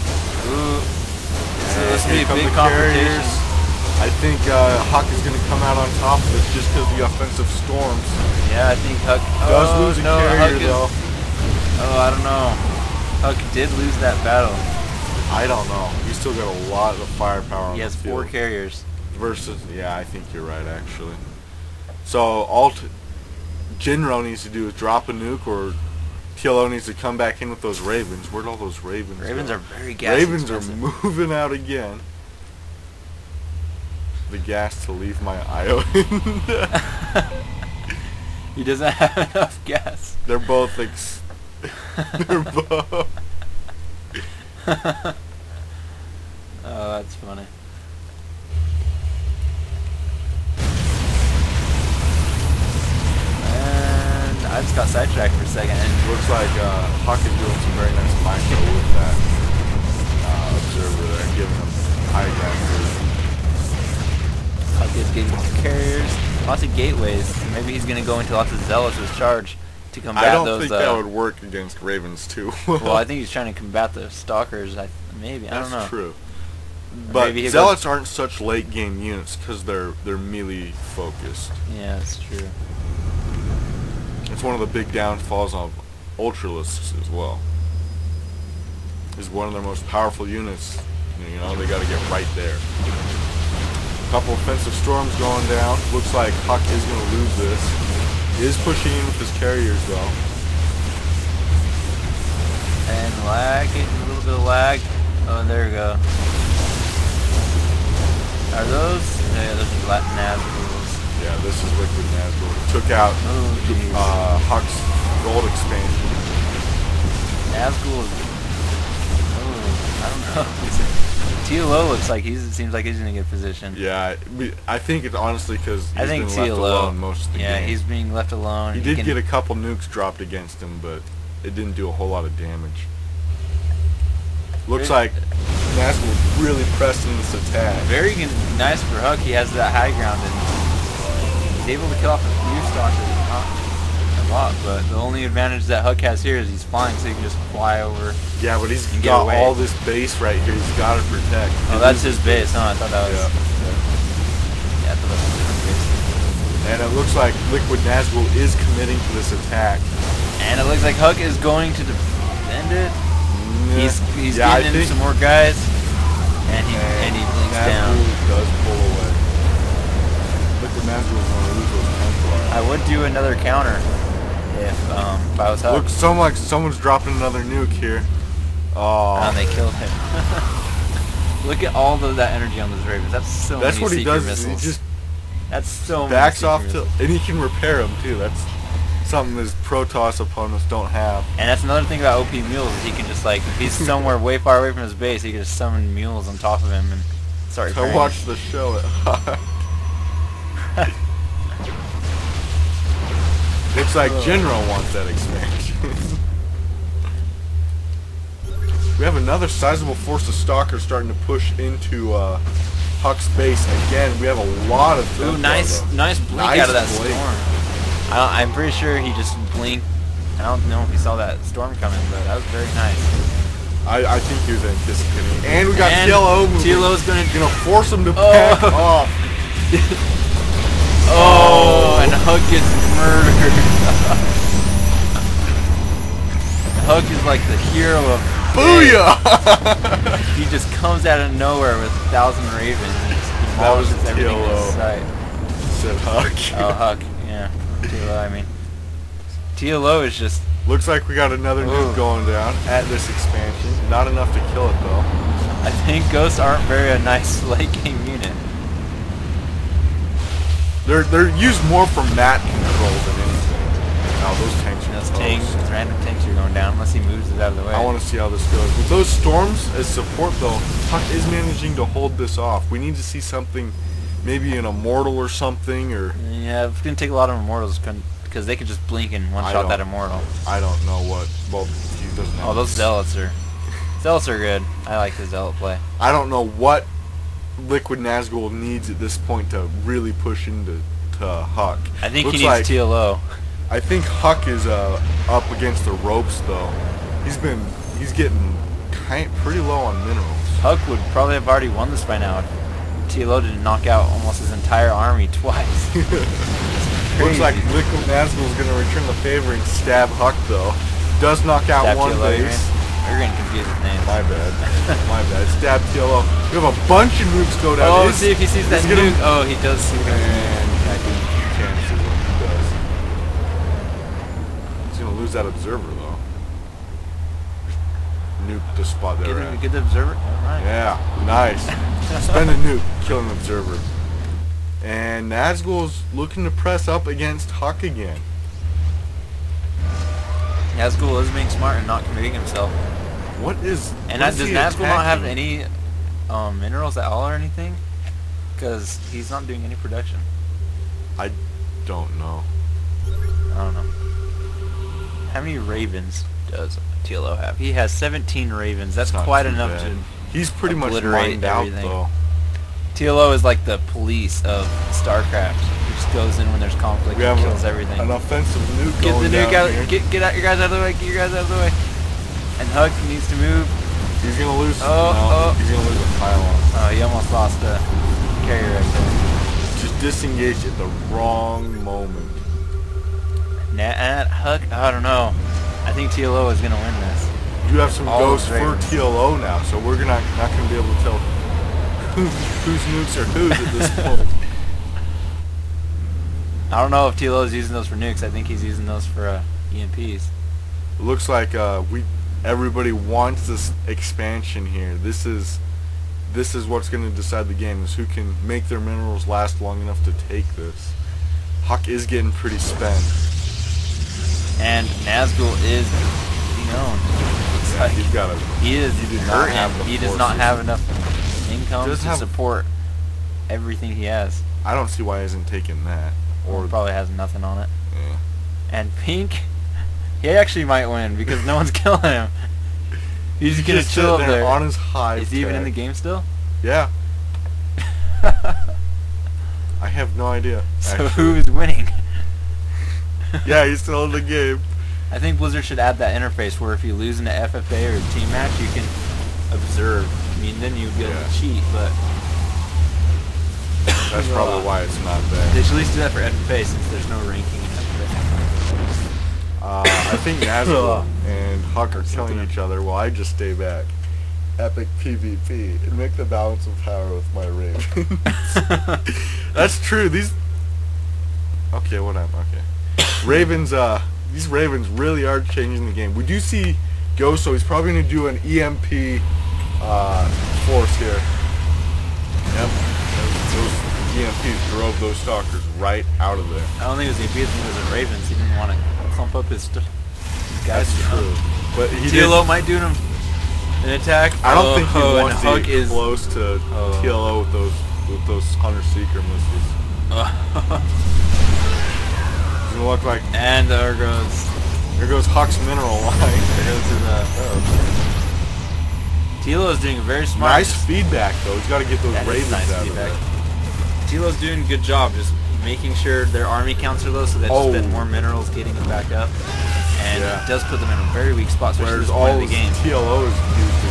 [SPEAKER 2] Ooh. So
[SPEAKER 1] And
[SPEAKER 2] this will be a big confrontation.
[SPEAKER 1] carriers. I think uh, Huck is going to come out on top of this just because of the offensive storms.
[SPEAKER 2] Yeah, I think Huck
[SPEAKER 1] Does
[SPEAKER 2] oh,
[SPEAKER 1] lose a
[SPEAKER 2] no,
[SPEAKER 1] carrier
[SPEAKER 2] is-
[SPEAKER 1] though.
[SPEAKER 2] Oh, I don't know. Huck did lose that battle.
[SPEAKER 1] I don't know. He's still got a lot of firepower on
[SPEAKER 2] He has four carriers.
[SPEAKER 1] Versus, yeah, I think you're right actually. So all t- Jinro needs to do is drop a nuke, or TLO needs to come back in with those Ravens. Where'd all those Ravens?
[SPEAKER 2] Ravens
[SPEAKER 1] go?
[SPEAKER 2] are very gas
[SPEAKER 1] Ravens
[SPEAKER 2] expensive.
[SPEAKER 1] are moving out again. The gas to leave my island.
[SPEAKER 2] He doesn't have enough gas.
[SPEAKER 1] They're both ex- They're both.
[SPEAKER 2] Oh, that's funny. And I just got sidetracked for a second. And
[SPEAKER 1] Looks like uh, Huck is doing some very nice micro with that uh, observer there, giving him high ground.
[SPEAKER 2] Huck is getting carriers, lots of gateways. Maybe he's gonna go into lots of zealots with charge to combat those.
[SPEAKER 1] I don't
[SPEAKER 2] those.
[SPEAKER 1] think
[SPEAKER 2] uh,
[SPEAKER 1] that would work against Ravens too.
[SPEAKER 2] well, I think he's trying to combat the stalkers. I maybe I
[SPEAKER 1] That's
[SPEAKER 2] don't know.
[SPEAKER 1] true. But zealots aren't such late game units because they're they're melee focused.
[SPEAKER 2] Yeah, that's true.
[SPEAKER 1] It's one of the big downfalls of Ultralisks as well. Is one of their most powerful units. You know, they got to get right there. Couple offensive storms going down. Looks like Huck is going to lose this. He is pushing in with his carriers though.
[SPEAKER 2] And lag, a little bit of lag. Oh, there we go. Are those? Yeah, those are Latin Nazguls.
[SPEAKER 1] Yeah, this is Liquid Nazgul. Took out
[SPEAKER 2] Oh,
[SPEAKER 1] uh, Huck's gold expansion.
[SPEAKER 2] Nazgul is... Oh, I don't know. TLO looks like he's, it seems like he's in a good position.
[SPEAKER 1] Yeah, I think it's honestly because he's
[SPEAKER 2] I think
[SPEAKER 1] been
[SPEAKER 2] TLO.
[SPEAKER 1] left alone most of the
[SPEAKER 2] yeah,
[SPEAKER 1] game.
[SPEAKER 2] he's being left alone.
[SPEAKER 1] He did
[SPEAKER 2] can-
[SPEAKER 1] get a couple nukes dropped against him, but it didn't do a whole lot of damage. Looks
[SPEAKER 2] Very-
[SPEAKER 1] like Nazgul really pressing this attack.
[SPEAKER 2] Very good, nice for Huck. He has that high ground and He's able to kill off a few stalkers, lot, but the only advantage that Huck has here is he's flying, so he can just fly over.
[SPEAKER 1] Yeah, but he's
[SPEAKER 2] And get
[SPEAKER 1] got
[SPEAKER 2] away.
[SPEAKER 1] all this base right here. He's got to protect.
[SPEAKER 2] Oh, that's his base, huh? I thought that was...
[SPEAKER 1] Yeah.
[SPEAKER 2] Yeah, I thought that was a base.
[SPEAKER 1] And it looks like Liquid Nazgul is committing to this attack.
[SPEAKER 2] And it looks like Huck is going to defend it. Mm-hmm. He's he's
[SPEAKER 1] yeah, I
[SPEAKER 2] getting in some more guys, and he and he blinks down.
[SPEAKER 1] Nazgul does pull away. Liquid Nazgul is going to lose those.
[SPEAKER 2] I would do another counter if um if I was Huck.
[SPEAKER 1] Look, so like someone's dropping another nuke here. Oh,
[SPEAKER 2] and they killed him. Look at all of that energy on those ravens. That's so
[SPEAKER 1] that's
[SPEAKER 2] many
[SPEAKER 1] what he does. Is he
[SPEAKER 2] missiles.
[SPEAKER 1] just
[SPEAKER 2] That's so
[SPEAKER 1] backs off to, and he can repair them too. That's something his Protoss opponents don't have.
[SPEAKER 2] And that's another thing about OP mules is he can just like if he's somewhere way far away from his base, he can just summon mules on top of him and start.
[SPEAKER 1] I watched the show. At Looks like. General wants that expansion. we have another sizable force of stalkers starting to push into uh, Huck's base again. We have a lot of
[SPEAKER 2] Ooh, nice,
[SPEAKER 1] though.
[SPEAKER 2] nice blink
[SPEAKER 1] Nice
[SPEAKER 2] out of that
[SPEAKER 1] blink.
[SPEAKER 2] storm. I, I'm pretty sure he just blinked. I don't know if he saw that storm coming, but that was very nice.
[SPEAKER 1] I, I think he was anticipating. And we got
[SPEAKER 2] And
[SPEAKER 1] TLO moving.
[SPEAKER 2] TLO's gonna
[SPEAKER 1] gonna force him to
[SPEAKER 2] Oh.
[SPEAKER 1] back off.
[SPEAKER 2] Oh, and Huck gets murdered. Is like the hero of.
[SPEAKER 1] Booyah!
[SPEAKER 2] He just comes out of nowhere with a thousand ravens and just
[SPEAKER 1] That was
[SPEAKER 2] demolishes everything in his sight.
[SPEAKER 1] Said Huck.
[SPEAKER 2] Oh, Huck, yeah. TLO, I mean. TLO is just.
[SPEAKER 1] Looks like we got another nuke going down at this expansion. Not enough to kill it though.
[SPEAKER 2] I think ghosts aren't very a nice late game unit.
[SPEAKER 1] They're they're used more for map control than anything. Now those tanks are
[SPEAKER 2] Those tanks, those random tanks are going down unless he moves it out of the way.
[SPEAKER 1] I want to see how this goes. With those storms as support though, Huck is managing to hold this off. We need to see something, maybe an immortal or something, or
[SPEAKER 2] Yeah, it's gonna take a lot of immortals because they could just blink and one-shot that immortal.
[SPEAKER 1] I don't know what. Well, he doesn't.
[SPEAKER 2] Oh, those zealots are zealots are good. I like the zealot play.
[SPEAKER 1] I don't know what Liquid Nazgul needs at this point to really push into to Huck.
[SPEAKER 2] I think
[SPEAKER 1] Looks
[SPEAKER 2] he needs
[SPEAKER 1] like-
[SPEAKER 2] TLO.
[SPEAKER 1] I think Huck is uh, up against the ropes though. He's been he's getting kind pretty low on minerals.
[SPEAKER 2] Huck would probably have already won this by now if TLO didn't knock out almost his entire army twice.
[SPEAKER 1] Looks like. Liquid Nazgul is going to return the favor and stab Huck though. Does knock out
[SPEAKER 2] Stab
[SPEAKER 1] one
[SPEAKER 2] TLO,
[SPEAKER 1] base.
[SPEAKER 2] Gonna- You're getting confused with names.
[SPEAKER 1] My bad. My bad. Stab TLO. We have a bunch of nukes go down.
[SPEAKER 2] Oh, see if he sees that
[SPEAKER 1] he gonna-
[SPEAKER 2] nuke. Oh, he does see that.
[SPEAKER 1] And I think can see what he does. He's going to lose that observer though. Nuke the spot
[SPEAKER 2] Get,
[SPEAKER 1] there.
[SPEAKER 2] the- get the observer. All right.
[SPEAKER 1] Yeah, nice. Spend a nuke, kill an observer. And Nazgul's looking to press up against Huck again.
[SPEAKER 2] Nazgul is being smart and not committing himself.
[SPEAKER 1] What is?
[SPEAKER 2] And
[SPEAKER 1] what
[SPEAKER 2] that,
[SPEAKER 1] is
[SPEAKER 2] does Nazgul not have any um, minerals at all or anything? Because he's not doing any production.
[SPEAKER 1] I don't know.
[SPEAKER 2] I don't know. How many ravens does TLO have? He has 17 ravens. That's quite enough
[SPEAKER 1] bad.
[SPEAKER 2] to...
[SPEAKER 1] He's pretty much
[SPEAKER 2] obliterate
[SPEAKER 1] mined out
[SPEAKER 2] everything.
[SPEAKER 1] though.
[SPEAKER 2] TLO is like the police of StarCraft. He just goes in when there's conflict
[SPEAKER 1] We
[SPEAKER 2] and kills
[SPEAKER 1] a-
[SPEAKER 2] everything.
[SPEAKER 1] an offensive nuke
[SPEAKER 2] Get the nuke out.
[SPEAKER 1] here.
[SPEAKER 2] Get, get out your guys out of the way. Get your guys out of the way. And Huck needs to move.
[SPEAKER 1] He's gonna lose.
[SPEAKER 2] Oh,
[SPEAKER 1] no,
[SPEAKER 2] oh.
[SPEAKER 1] he's gonna lose a pylon.
[SPEAKER 2] Oh, he almost lost the carrier right there.
[SPEAKER 1] Just disengaged at the wrong moment.
[SPEAKER 2] Nat Huck, I don't know. I think TLO is gonna win this.
[SPEAKER 1] You have some
[SPEAKER 2] All
[SPEAKER 1] ghosts for. TLO now, so we're not not gonna be able to tell who, whose nukes are whose at this point.
[SPEAKER 2] I don't know if TLO is using those for nukes. I think he's using those for uh, EMPs.
[SPEAKER 1] It looks like uh, we everybody wants this expansion here. This is this is what's going to decide the game is who can make their minerals last long enough to take this. Huck is getting pretty spent.
[SPEAKER 2] And Nazgul is known.
[SPEAKER 1] Yeah,
[SPEAKER 2] like
[SPEAKER 1] he's got a
[SPEAKER 2] he is
[SPEAKER 1] he did not have
[SPEAKER 2] He does not have enough income to
[SPEAKER 1] have-
[SPEAKER 2] support everything he has.
[SPEAKER 1] I don't see why he hasn't taken that.
[SPEAKER 2] Or
[SPEAKER 1] Or
[SPEAKER 2] probably has nothing on it.
[SPEAKER 1] yeah.
[SPEAKER 2] And Pink, he actually might win because no one's killing him. He's just gonna chill up there.
[SPEAKER 1] on his high.
[SPEAKER 2] Is he even in the game still?
[SPEAKER 1] Yeah. I have no idea.
[SPEAKER 2] So
[SPEAKER 1] actually.
[SPEAKER 2] who's winning?
[SPEAKER 1] yeah, he's still in the game.
[SPEAKER 2] I think Blizzard should add that interface where if you lose in an FFA or a team match, you can observe. I mean, then you'd be able
[SPEAKER 1] Yeah.
[SPEAKER 2] to cheat, but
[SPEAKER 1] That's probably why it's not there.
[SPEAKER 2] they should at least do that for FFA since there's no ranking.
[SPEAKER 1] Uh, I think Nazgul and Huck are killing each other while I just stay back. Epic PvP and make the balance of power with my Ravens. That's true. These. Okay, whatever. Okay. Ravens. Uh, these Ravens really are changing the game. We do see Ghost, so he's probably going to do an EMP uh, force here. Yep. Those EMPs drove those stalkers right out of there.
[SPEAKER 2] I don't think it was the abuse, I think it was the Ravens. He didn't want to clump up his
[SPEAKER 1] That's true. But he did.
[SPEAKER 2] Might do him an attack.
[SPEAKER 1] I don't
[SPEAKER 2] oh,
[SPEAKER 1] think he
[SPEAKER 2] oh,
[SPEAKER 1] wants to get
[SPEAKER 2] is.
[SPEAKER 1] close to
[SPEAKER 2] Oh.
[SPEAKER 1] TLO with those with those hunter seeker missiles. Gonna look like
[SPEAKER 2] and there goes.
[SPEAKER 1] there goes Huck's mineral line.
[SPEAKER 2] There goes the. Uh, TLO is doing a very smart.
[SPEAKER 1] nice feedback though. He's got to get those
[SPEAKER 2] That
[SPEAKER 1] ravens
[SPEAKER 2] nice
[SPEAKER 1] out
[SPEAKER 2] feedback.
[SPEAKER 1] of there.
[SPEAKER 2] TLO's doing a good job, just making sure their army counts are low, so they
[SPEAKER 1] Oh.
[SPEAKER 2] spend more minerals getting them back up. And
[SPEAKER 1] Yeah.
[SPEAKER 2] it does put them in a very weak spot, especially
[SPEAKER 1] Whereas
[SPEAKER 2] this point
[SPEAKER 1] all
[SPEAKER 2] of the game.
[SPEAKER 1] TLO is used as.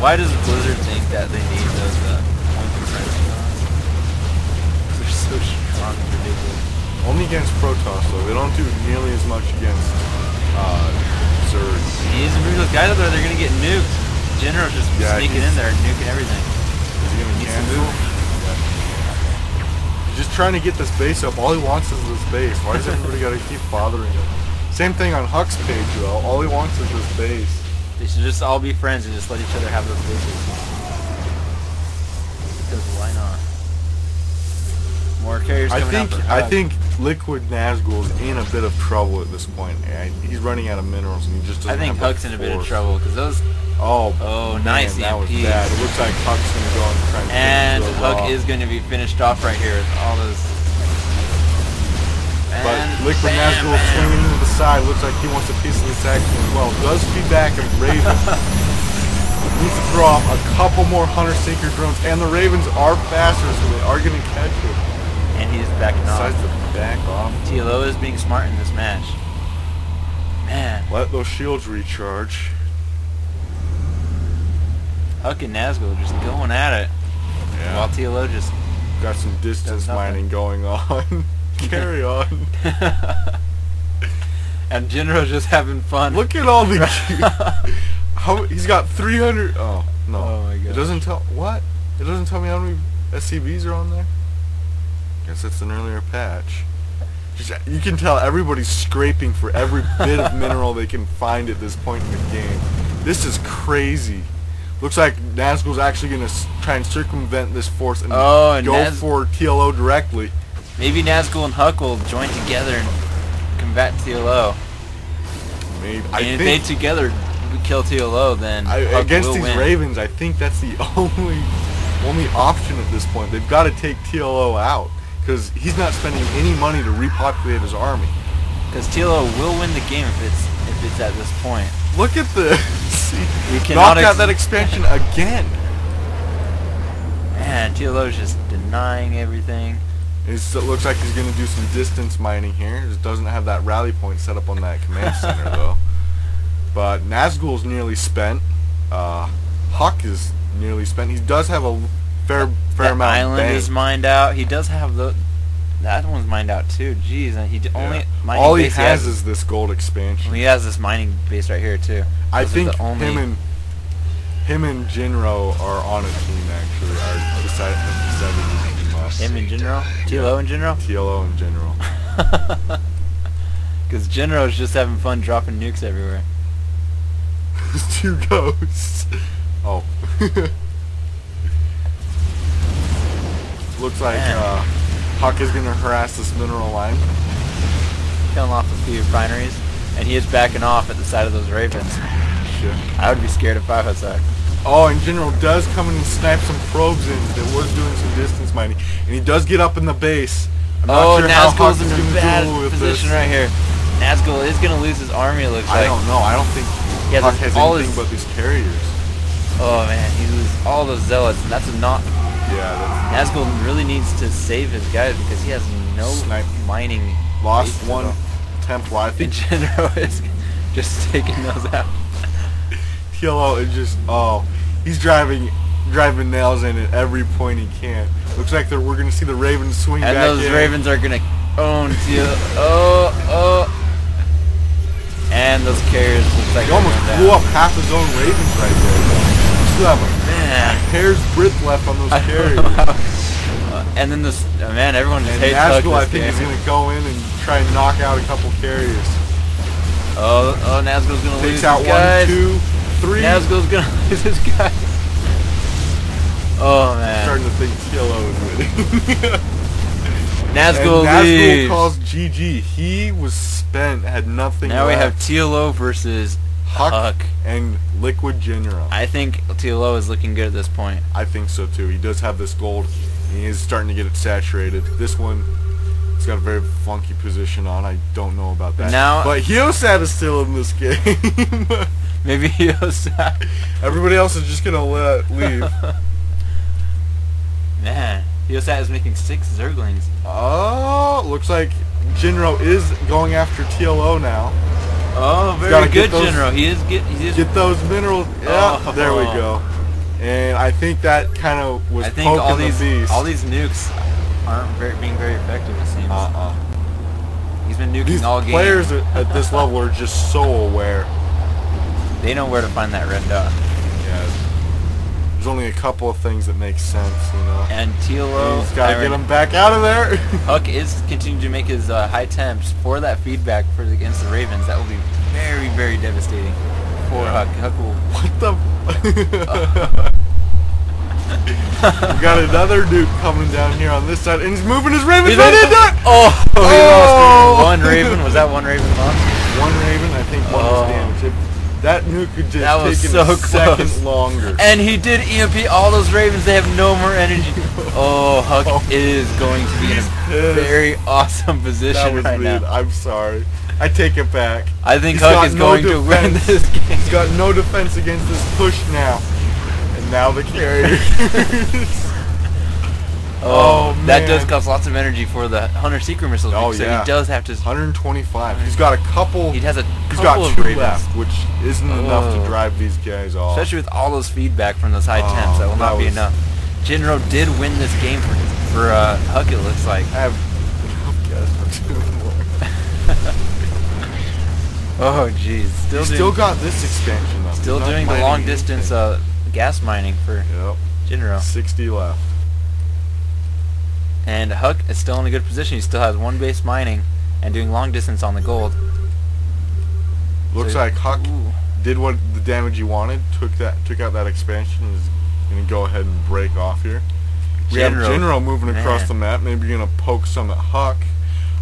[SPEAKER 2] Why does Blizzard think that they need those uh? They're so strong and ridiculous.
[SPEAKER 1] Only against Protoss though. They don't do nearly as much against uh, Zerg.
[SPEAKER 2] These those guys out there, they're gonna get nuked. General's just
[SPEAKER 1] Yeah,
[SPEAKER 2] sneaking in there and nuking everything.
[SPEAKER 1] Is he
[SPEAKER 2] move.
[SPEAKER 1] Yeah. He's just trying to get this base up. All he wants is this base. Why does everybody gotta keep bothering him? Same thing on Huck's page though. All he wants is this base.
[SPEAKER 2] They should just all be friends and just let each other have those bases. Because why not? More carriers
[SPEAKER 1] I think I think Liquid Nazgul is in a bit of trouble at this point. He's running out of minerals and he just doesn't
[SPEAKER 2] I think Huck's in a bit of trouble because those
[SPEAKER 1] Oh,
[SPEAKER 2] Oh,
[SPEAKER 1] man,
[SPEAKER 2] nice
[SPEAKER 1] That was bad. It looks like Huck's gonna go and try and
[SPEAKER 2] and Huck
[SPEAKER 1] off.
[SPEAKER 2] is going to be finished off right here with all those.
[SPEAKER 1] But
[SPEAKER 2] And
[SPEAKER 1] Liquid
[SPEAKER 2] bam,
[SPEAKER 1] Nazgul
[SPEAKER 2] bam.
[SPEAKER 1] swinging to the side. Looks like he wants a piece of this action as well. Does feedback of Raven. Needs to throw off a couple more Hunter Seeker drones, and the Ravens are faster, so they are going to catch it.
[SPEAKER 2] And he's backing off.
[SPEAKER 1] To back off.
[SPEAKER 2] TLO is being smart in this match. Man,
[SPEAKER 1] Let those shields recharge.
[SPEAKER 2] Huck and Nazgul just going at it.
[SPEAKER 1] Yeah.
[SPEAKER 2] While TLO just.
[SPEAKER 1] Got some distance mining going on. Carry on.
[SPEAKER 2] and General's just having fun.
[SPEAKER 1] Look at all the. how he's got 300. Oh no!
[SPEAKER 2] Oh my
[SPEAKER 1] God.
[SPEAKER 2] It
[SPEAKER 1] doesn't tell what. It doesn't tell me how many SCVs are on there. Guess it's an earlier patch. Just, you can tell everybody's scraping for every bit of mineral they can find at this point in the game. This is crazy. Looks like Nazgul's actually going to try and circumvent this force and
[SPEAKER 2] Oh,
[SPEAKER 1] go
[SPEAKER 2] Naz-
[SPEAKER 1] for TLO directly.
[SPEAKER 2] Maybe Nazgul and Huck will join together and combat TLO.
[SPEAKER 1] Maybe I
[SPEAKER 2] and if they together kill TLO, then
[SPEAKER 1] I, against these
[SPEAKER 2] win.
[SPEAKER 1] Ravens, I think that's the only only option at this point. They've got to take TLO out because he's not spending any money to repopulate his army.
[SPEAKER 2] Because TLO will win the game if it's if it's at this point.
[SPEAKER 1] Look at this.
[SPEAKER 2] We cannot
[SPEAKER 1] knock out that expansion again.
[SPEAKER 2] Man, TLO's just denying everything.
[SPEAKER 1] It's, it looks like he's going to do some distance mining here. Just doesn't have that rally point set up on that command center though. But Nazgul's nearly spent. Uh, Huck is nearly spent. He does have a fair fair
[SPEAKER 2] that
[SPEAKER 1] amount
[SPEAKER 2] island
[SPEAKER 1] bank.
[SPEAKER 2] is mined out. He does have the that one's mined out too. Jeez, and he d- only
[SPEAKER 1] Yeah. All he
[SPEAKER 2] base
[SPEAKER 1] has is this gold expansion.
[SPEAKER 2] well, he has this mining base right here too.
[SPEAKER 1] I
[SPEAKER 2] Those are
[SPEAKER 1] think
[SPEAKER 2] only,
[SPEAKER 1] him and him and Jinro are on a team actually. I decided decided to team up.
[SPEAKER 2] him in general, TLO in general,
[SPEAKER 1] TLO in general.
[SPEAKER 2] because General's just having fun dropping nukes everywhere.
[SPEAKER 1] There's two ghosts. Oh. Looks like uh, Huck is gonna harass this mineral line.
[SPEAKER 2] Killing off a few refineries, and he is backing off at the side of those ravens.
[SPEAKER 1] Shit.
[SPEAKER 2] I would be scared if I was Huck.
[SPEAKER 1] Oh, and General does come in and snipe some probes in that was doing some distance mining, and he does get up in the base. I'm not
[SPEAKER 2] oh,
[SPEAKER 1] sure
[SPEAKER 2] Nazgul's in a bad position right here. Nazgul is going to lose his army, it looks
[SPEAKER 1] I
[SPEAKER 2] like.
[SPEAKER 1] I don't know. I don't think
[SPEAKER 2] He has
[SPEAKER 1] Huck has
[SPEAKER 2] all
[SPEAKER 1] anything
[SPEAKER 2] his-
[SPEAKER 1] but these carriers.
[SPEAKER 2] Oh man, he loses all those zealots, and that's a not.
[SPEAKER 1] Yeah,
[SPEAKER 2] really needs to save his guys because he has no
[SPEAKER 1] Snipe.
[SPEAKER 2] mining.
[SPEAKER 1] lost one
[SPEAKER 2] all.
[SPEAKER 1] life. I
[SPEAKER 2] And
[SPEAKER 1] think
[SPEAKER 2] is just taking those out.
[SPEAKER 1] TLO oh, is just oh, he's driving driving nails in at every point he can. Looks like they're, we're gonna see the Ravens swing
[SPEAKER 2] And
[SPEAKER 1] back
[SPEAKER 2] those
[SPEAKER 1] in.
[SPEAKER 2] ravens are gonna own Teal. Oh, oh. And those carriers looks like
[SPEAKER 1] He almost blew up half his own Ravens right there. Still have a.
[SPEAKER 2] Man.
[SPEAKER 1] hair's breadth left on those carriers.
[SPEAKER 2] uh, and then this, uh, man, everyone just
[SPEAKER 1] And
[SPEAKER 2] hates
[SPEAKER 1] Nazgul, I think, is gonna go in and try and knock out a couple carriers.
[SPEAKER 2] Oh, oh, Nazgul's gonna lose
[SPEAKER 1] Takes out
[SPEAKER 2] guys.
[SPEAKER 1] one, two, three.
[SPEAKER 2] Nazgul's gonna lose his guy. Oh man,
[SPEAKER 1] starting to think TLO is winning.
[SPEAKER 2] Nazgul
[SPEAKER 1] and Nazgul
[SPEAKER 2] leaves.
[SPEAKER 1] calls GG. He was spent, had nothing
[SPEAKER 2] now we have. TLO versus
[SPEAKER 1] Huck,
[SPEAKER 2] Huck.
[SPEAKER 1] and Liquid General. I,
[SPEAKER 2] think TLO is looking good at this point.
[SPEAKER 1] I think so too. He does have this gold. He is starting to get it saturated. This one, he's got a very funky position on. I don't know about that.
[SPEAKER 2] Now-
[SPEAKER 1] but Heosat is still in this game.
[SPEAKER 2] Maybe he'll
[SPEAKER 1] Everybody else is just gonna let leave.
[SPEAKER 2] Man, Heosat is making six Zerglings.
[SPEAKER 1] Oh, looks like Jinro is going after TLO now.
[SPEAKER 2] Oh, very
[SPEAKER 1] get
[SPEAKER 2] good,
[SPEAKER 1] those-
[SPEAKER 2] General. He is get. He is.
[SPEAKER 1] Get those minerals. Yeah,
[SPEAKER 2] Oh.
[SPEAKER 1] there we go. And I think that kind of was
[SPEAKER 2] I think
[SPEAKER 1] poking
[SPEAKER 2] all these
[SPEAKER 1] the
[SPEAKER 2] all these nukes aren't very, being very effective. It seems.
[SPEAKER 1] uh-uh.
[SPEAKER 2] He's been nuking
[SPEAKER 1] These
[SPEAKER 2] all game.
[SPEAKER 1] players at, at this level are just so aware.
[SPEAKER 2] They know where to find that red dot.
[SPEAKER 1] There's only a couple of things that make sense, you know.
[SPEAKER 2] And TLO.
[SPEAKER 1] He's got to get him back out of there.
[SPEAKER 2] Huck is continuing to make his uh, high temps for that feedback for the, against the Ravens. That will be very, very devastating for. Huck. Huck will.
[SPEAKER 1] what the? we got another dude coming down here on this side, and he's moving his ravens
[SPEAKER 2] He's
[SPEAKER 1] right into it.
[SPEAKER 2] Oh, he
[SPEAKER 1] Oh!
[SPEAKER 2] lost one Raven. Was that one Raven lost?
[SPEAKER 1] One raven, I think one
[SPEAKER 2] Oh.
[SPEAKER 1] was damaged. If that nuke could just
[SPEAKER 2] That was
[SPEAKER 1] taken
[SPEAKER 2] so
[SPEAKER 1] a second
[SPEAKER 2] close.
[SPEAKER 1] longer.
[SPEAKER 2] And he did EMP all those Ravens. They have no more energy. Oh, Huck
[SPEAKER 1] Oh.
[SPEAKER 2] is going to be in a very awesome
[SPEAKER 1] that
[SPEAKER 2] position
[SPEAKER 1] was
[SPEAKER 2] right
[SPEAKER 1] mean.
[SPEAKER 2] now.
[SPEAKER 1] I'm sorry. I take it back.
[SPEAKER 2] I think
[SPEAKER 1] He's
[SPEAKER 2] Huck is
[SPEAKER 1] no
[SPEAKER 2] going to win this game.
[SPEAKER 1] He's got no defense against this push now. And now the carrier.
[SPEAKER 2] Oh,
[SPEAKER 1] Oh,
[SPEAKER 2] that does cost lots of energy for the Hunter Seeker missiles.
[SPEAKER 1] Oh,
[SPEAKER 2] so
[SPEAKER 1] yeah.
[SPEAKER 2] he does have to.
[SPEAKER 1] 125. He's got a couple.
[SPEAKER 2] He has a
[SPEAKER 1] He's
[SPEAKER 2] couple
[SPEAKER 1] got two left, which isn't enough to
[SPEAKER 2] Oh.
[SPEAKER 1] drive these guys off.
[SPEAKER 2] Especially with all those feedback from those high
[SPEAKER 1] Oh,
[SPEAKER 2] temps, that will
[SPEAKER 1] that
[SPEAKER 2] not be enough. Jinro did win this game for for uh, Huck. It looks like.
[SPEAKER 1] I have guys for two more.
[SPEAKER 2] Oh jeez, still doing,
[SPEAKER 1] still got this expansion though.
[SPEAKER 2] still doing the long distance uh, gas mining for
[SPEAKER 1] Yep.
[SPEAKER 2] Jinro.
[SPEAKER 1] 60 left.
[SPEAKER 2] And Huck is still in a good position. He still has one base mining and doing long distance on the gold.
[SPEAKER 1] Looks
[SPEAKER 2] So-
[SPEAKER 1] like Huck
[SPEAKER 2] Ooh.
[SPEAKER 1] did what the damage he wanted. Took that. Took out that expansion. and Is gonna go ahead and break off here. We have
[SPEAKER 2] General
[SPEAKER 1] Jinro moving across
[SPEAKER 2] Man.
[SPEAKER 1] the map. Maybe you're gonna poke some at Huck.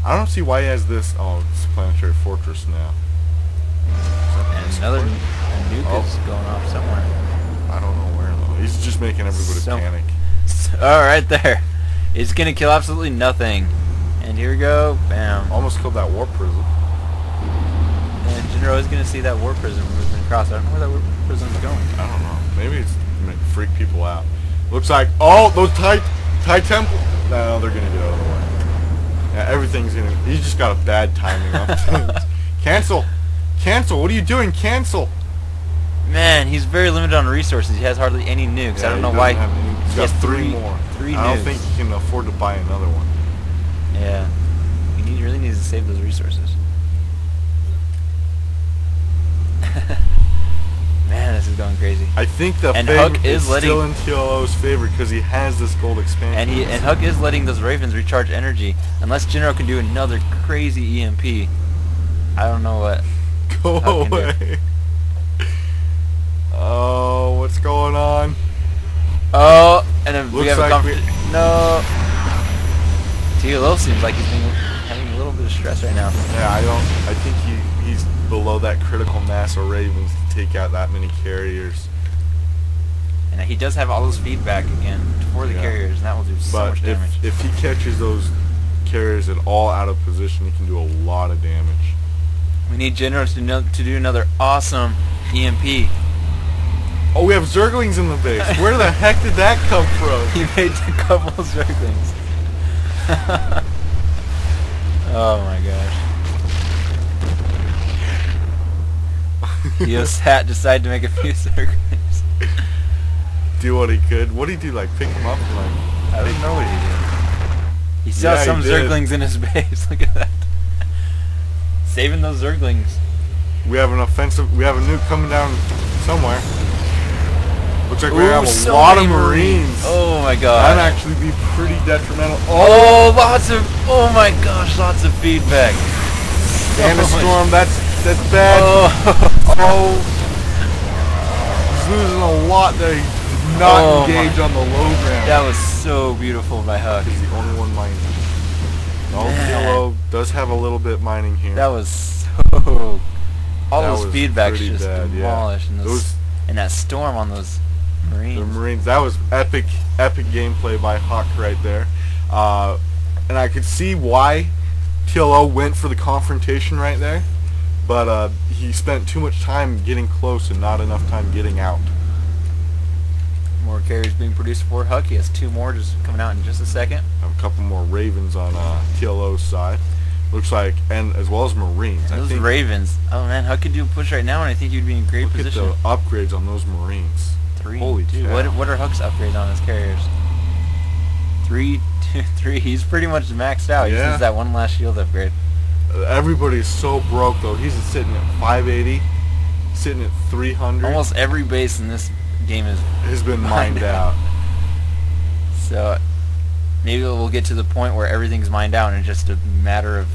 [SPEAKER 1] I don't see why he has this. Oh, it's Planetary Fortress now.
[SPEAKER 2] And another a nuke
[SPEAKER 1] Oh.
[SPEAKER 2] is going off somewhere.
[SPEAKER 1] I don't know where though. He's just making everybody
[SPEAKER 2] So-
[SPEAKER 1] panic.
[SPEAKER 2] Oh, right there. It's gonna kill absolutely nothing. And here we go. Bam.
[SPEAKER 1] Almost killed that warp prism.
[SPEAKER 2] And Jinro is gonna see that warp prism moving across. I don't know where that warp prism is going.
[SPEAKER 1] I don't know. Maybe it's to make- freak people out. Looks like oh those Thai Thai temple. No, they're gonna get out of the way. Yeah, everything's gonna. He's just got a bad timing on things. Cancel, cancel. What are you doing? Cancel.
[SPEAKER 2] Man, he's very limited on resources. He has hardly any nukes.
[SPEAKER 1] Yeah,
[SPEAKER 2] I don't know why.
[SPEAKER 1] have he's
[SPEAKER 2] he
[SPEAKER 1] got three,
[SPEAKER 2] three-
[SPEAKER 1] more.
[SPEAKER 2] three
[SPEAKER 1] I don't
[SPEAKER 2] nukes.
[SPEAKER 1] think he can afford to buy another one.
[SPEAKER 2] Yeah. He need, really needs to save those resources. Man, this is going crazy.
[SPEAKER 1] I think the
[SPEAKER 2] And
[SPEAKER 1] favor
[SPEAKER 2] Huck is letting-
[SPEAKER 1] still in TLO's favor because he has this gold expansion.
[SPEAKER 2] And he and Huck is letting those Ravens recharge energy. Unless Jinro can do another crazy EMP. I don't know what.
[SPEAKER 1] Go
[SPEAKER 2] Huck can do.
[SPEAKER 1] away. Oh, what's going on?
[SPEAKER 2] Oh, and then we
[SPEAKER 1] Looks
[SPEAKER 2] have a
[SPEAKER 1] like
[SPEAKER 2] conf-
[SPEAKER 1] we-
[SPEAKER 2] No. TLO seems like he's being, having a little bit of stress right now.
[SPEAKER 1] Yeah, I don't. I think he he's below that critical mass of Ravens to take out that many carriers.
[SPEAKER 2] And he does have all those feedback again for the
[SPEAKER 1] Yeah.
[SPEAKER 2] carriers, and that will do so
[SPEAKER 1] But
[SPEAKER 2] much damage.
[SPEAKER 1] if if he catches those carriers at all out of position, he can do a lot of damage.
[SPEAKER 2] We need Jinro to, no- to do another awesome EMP.
[SPEAKER 1] Oh, we have Zerglings in the base. Where the heck did that come from?
[SPEAKER 2] He made a couple Zerglings. oh my gosh. Heosat decided to make a few Zerglings.
[SPEAKER 1] do what he could. What did he do? Like pick him up? and, Like
[SPEAKER 2] I don't know what he did. He saw
[SPEAKER 1] Yeah,
[SPEAKER 2] some
[SPEAKER 1] did.
[SPEAKER 2] Zerglings in his base. Look at that. Saving those Zerglings.
[SPEAKER 1] we have an offensive. We have a nuke coming down somewhere. Looks like we
[SPEAKER 2] Ooh,
[SPEAKER 1] have a
[SPEAKER 2] so
[SPEAKER 1] lot of
[SPEAKER 2] many
[SPEAKER 1] Marines.
[SPEAKER 2] Oh my god.
[SPEAKER 1] That'd actually be pretty detrimental.
[SPEAKER 2] Oh, oh lots of. Oh my gosh, lots of feedback.
[SPEAKER 1] and a storm. That's that's bad.
[SPEAKER 2] Oh.
[SPEAKER 1] Oh, he's losing a lot there. He did not
[SPEAKER 2] Oh my-
[SPEAKER 1] on the low ground.
[SPEAKER 2] That was so beautiful by Huck.
[SPEAKER 1] He's the only one mining.
[SPEAKER 2] Oh.
[SPEAKER 1] Yellow does have a little bit mining here.
[SPEAKER 2] That was so. All
[SPEAKER 1] That
[SPEAKER 2] those feedbacks just
[SPEAKER 1] bad, yeah.
[SPEAKER 2] demolished, and, those,
[SPEAKER 1] Those
[SPEAKER 2] and that storm on those Marines.
[SPEAKER 1] the Marines. That was epic, epic gameplay by Huck right there. Uh, and I could see why TLO went for the confrontation right there, but uh, he spent too much time getting close and not enough time getting out.
[SPEAKER 2] More carriers being produced for Huck. He has two more just coming out in just a second.
[SPEAKER 1] Have a couple more Ravens on uh, TLO's side. Looks like, and as well as Marines.
[SPEAKER 2] Those Ravens. Oh man, Huck could do a push right now, and I think he'd be in great
[SPEAKER 1] look
[SPEAKER 2] position.
[SPEAKER 1] at the upgrades on those Marines.
[SPEAKER 2] Three.
[SPEAKER 1] Holy
[SPEAKER 2] dude,
[SPEAKER 1] cow.
[SPEAKER 2] what what are Huck's upgrades on his carriers? Three, two, three. He's pretty much maxed out. He just
[SPEAKER 1] Yeah.
[SPEAKER 2] needs that one last shield upgrade.
[SPEAKER 1] Uh, Everybody's so broke though. He's sitting at 580, sitting at 300.
[SPEAKER 2] Almost every base in this game is
[SPEAKER 1] has been mined
[SPEAKER 2] mined
[SPEAKER 1] out.
[SPEAKER 2] so. Maybe we'll get to the point where everything's mined out and it's just a matter of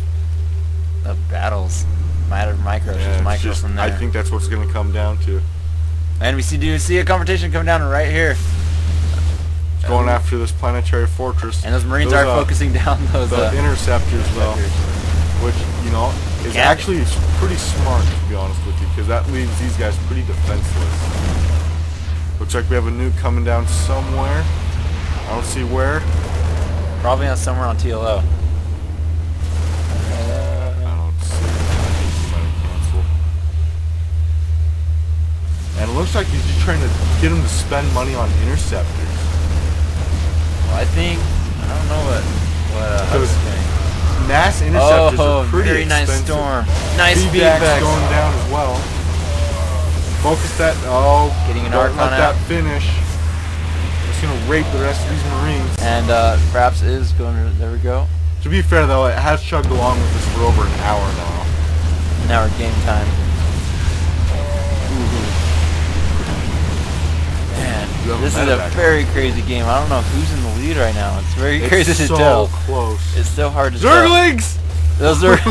[SPEAKER 2] of battles, matter of micros,
[SPEAKER 1] Yeah,
[SPEAKER 2] just micros
[SPEAKER 1] just-
[SPEAKER 2] from there.
[SPEAKER 1] I think that's what's going to come down to.
[SPEAKER 2] And we see do see a confrontation coming down right here,
[SPEAKER 1] It's going after this planetary fortress.
[SPEAKER 2] and those Marines
[SPEAKER 1] Those,
[SPEAKER 2] are
[SPEAKER 1] uh,
[SPEAKER 2] focusing down those
[SPEAKER 1] the
[SPEAKER 2] uh,
[SPEAKER 1] interceptors though, which you know is
[SPEAKER 2] Can't-
[SPEAKER 1] actually pretty smart to be honest with you, because that leaves these guys pretty defenseless. Looks like we have a nuke coming down somewhere. I don't see where.
[SPEAKER 2] probably on somewhere on TLO.
[SPEAKER 1] And it looks like he's just trying to get him to spend money on interceptors.
[SPEAKER 2] Well, I think I don't know what what uh.
[SPEAKER 1] Mass interceptors
[SPEAKER 2] oh,
[SPEAKER 1] are pretty
[SPEAKER 2] very nice storm. Nice feedback.
[SPEAKER 1] going down as well. Focus that. Oh,
[SPEAKER 2] Getting an
[SPEAKER 1] don't let that
[SPEAKER 2] out.
[SPEAKER 1] finish. Just gonna rape the rest of these Marines.
[SPEAKER 2] And uh, Fraps is going to, there we go.
[SPEAKER 1] To be fair though, it has chugged along with this for over an hour now.
[SPEAKER 2] Now we're game time.
[SPEAKER 1] Have a
[SPEAKER 2] this is a very crazy game. I don't know who's in the lead right now. It's very
[SPEAKER 1] It's
[SPEAKER 2] crazy to tell.
[SPEAKER 1] so close.
[SPEAKER 2] It's so hard to
[SPEAKER 1] Zerglings!
[SPEAKER 2] tell. Those are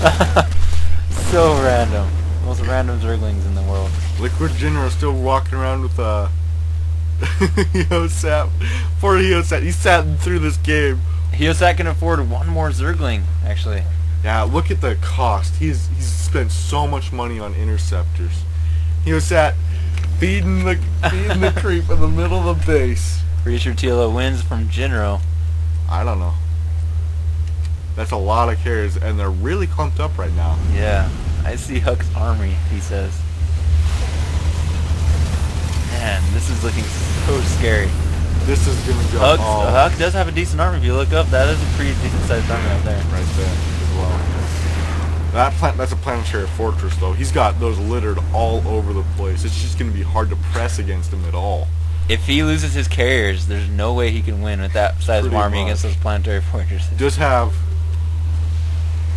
[SPEAKER 2] so random. Most random Zerglings in the world.
[SPEAKER 1] Liquid General still walking around with uh Heosat. Poor Heosat. He sat through this game.
[SPEAKER 2] Heosat can afford one more Zergling, actually.
[SPEAKER 1] Yeah, look at the cost. He's he's spent so much money on interceptors. Heosat feeding the feeding the creep in the middle of the base.
[SPEAKER 2] Pretty sure TLO wins from Jinro.
[SPEAKER 1] I don't know. That's a lot of carriers, and they're really clumped up right now.
[SPEAKER 2] Yeah, I see Huck's army, he says. Man, this is looking so scary.
[SPEAKER 1] This is gonna go
[SPEAKER 2] Huck's,
[SPEAKER 1] all
[SPEAKER 2] Huck does have a decent army if you look up. That is a pretty decent sized army up there.
[SPEAKER 1] right there as well. That plant, that's a planetary fortress, though. He's got those littered all over the place. It's just gonna be hard to press against him at all.
[SPEAKER 2] If he loses his carriers, there's no way he can win with that size of
[SPEAKER 1] Pretty
[SPEAKER 2] army against
[SPEAKER 1] much.
[SPEAKER 2] those planetary fortresses.
[SPEAKER 1] Does have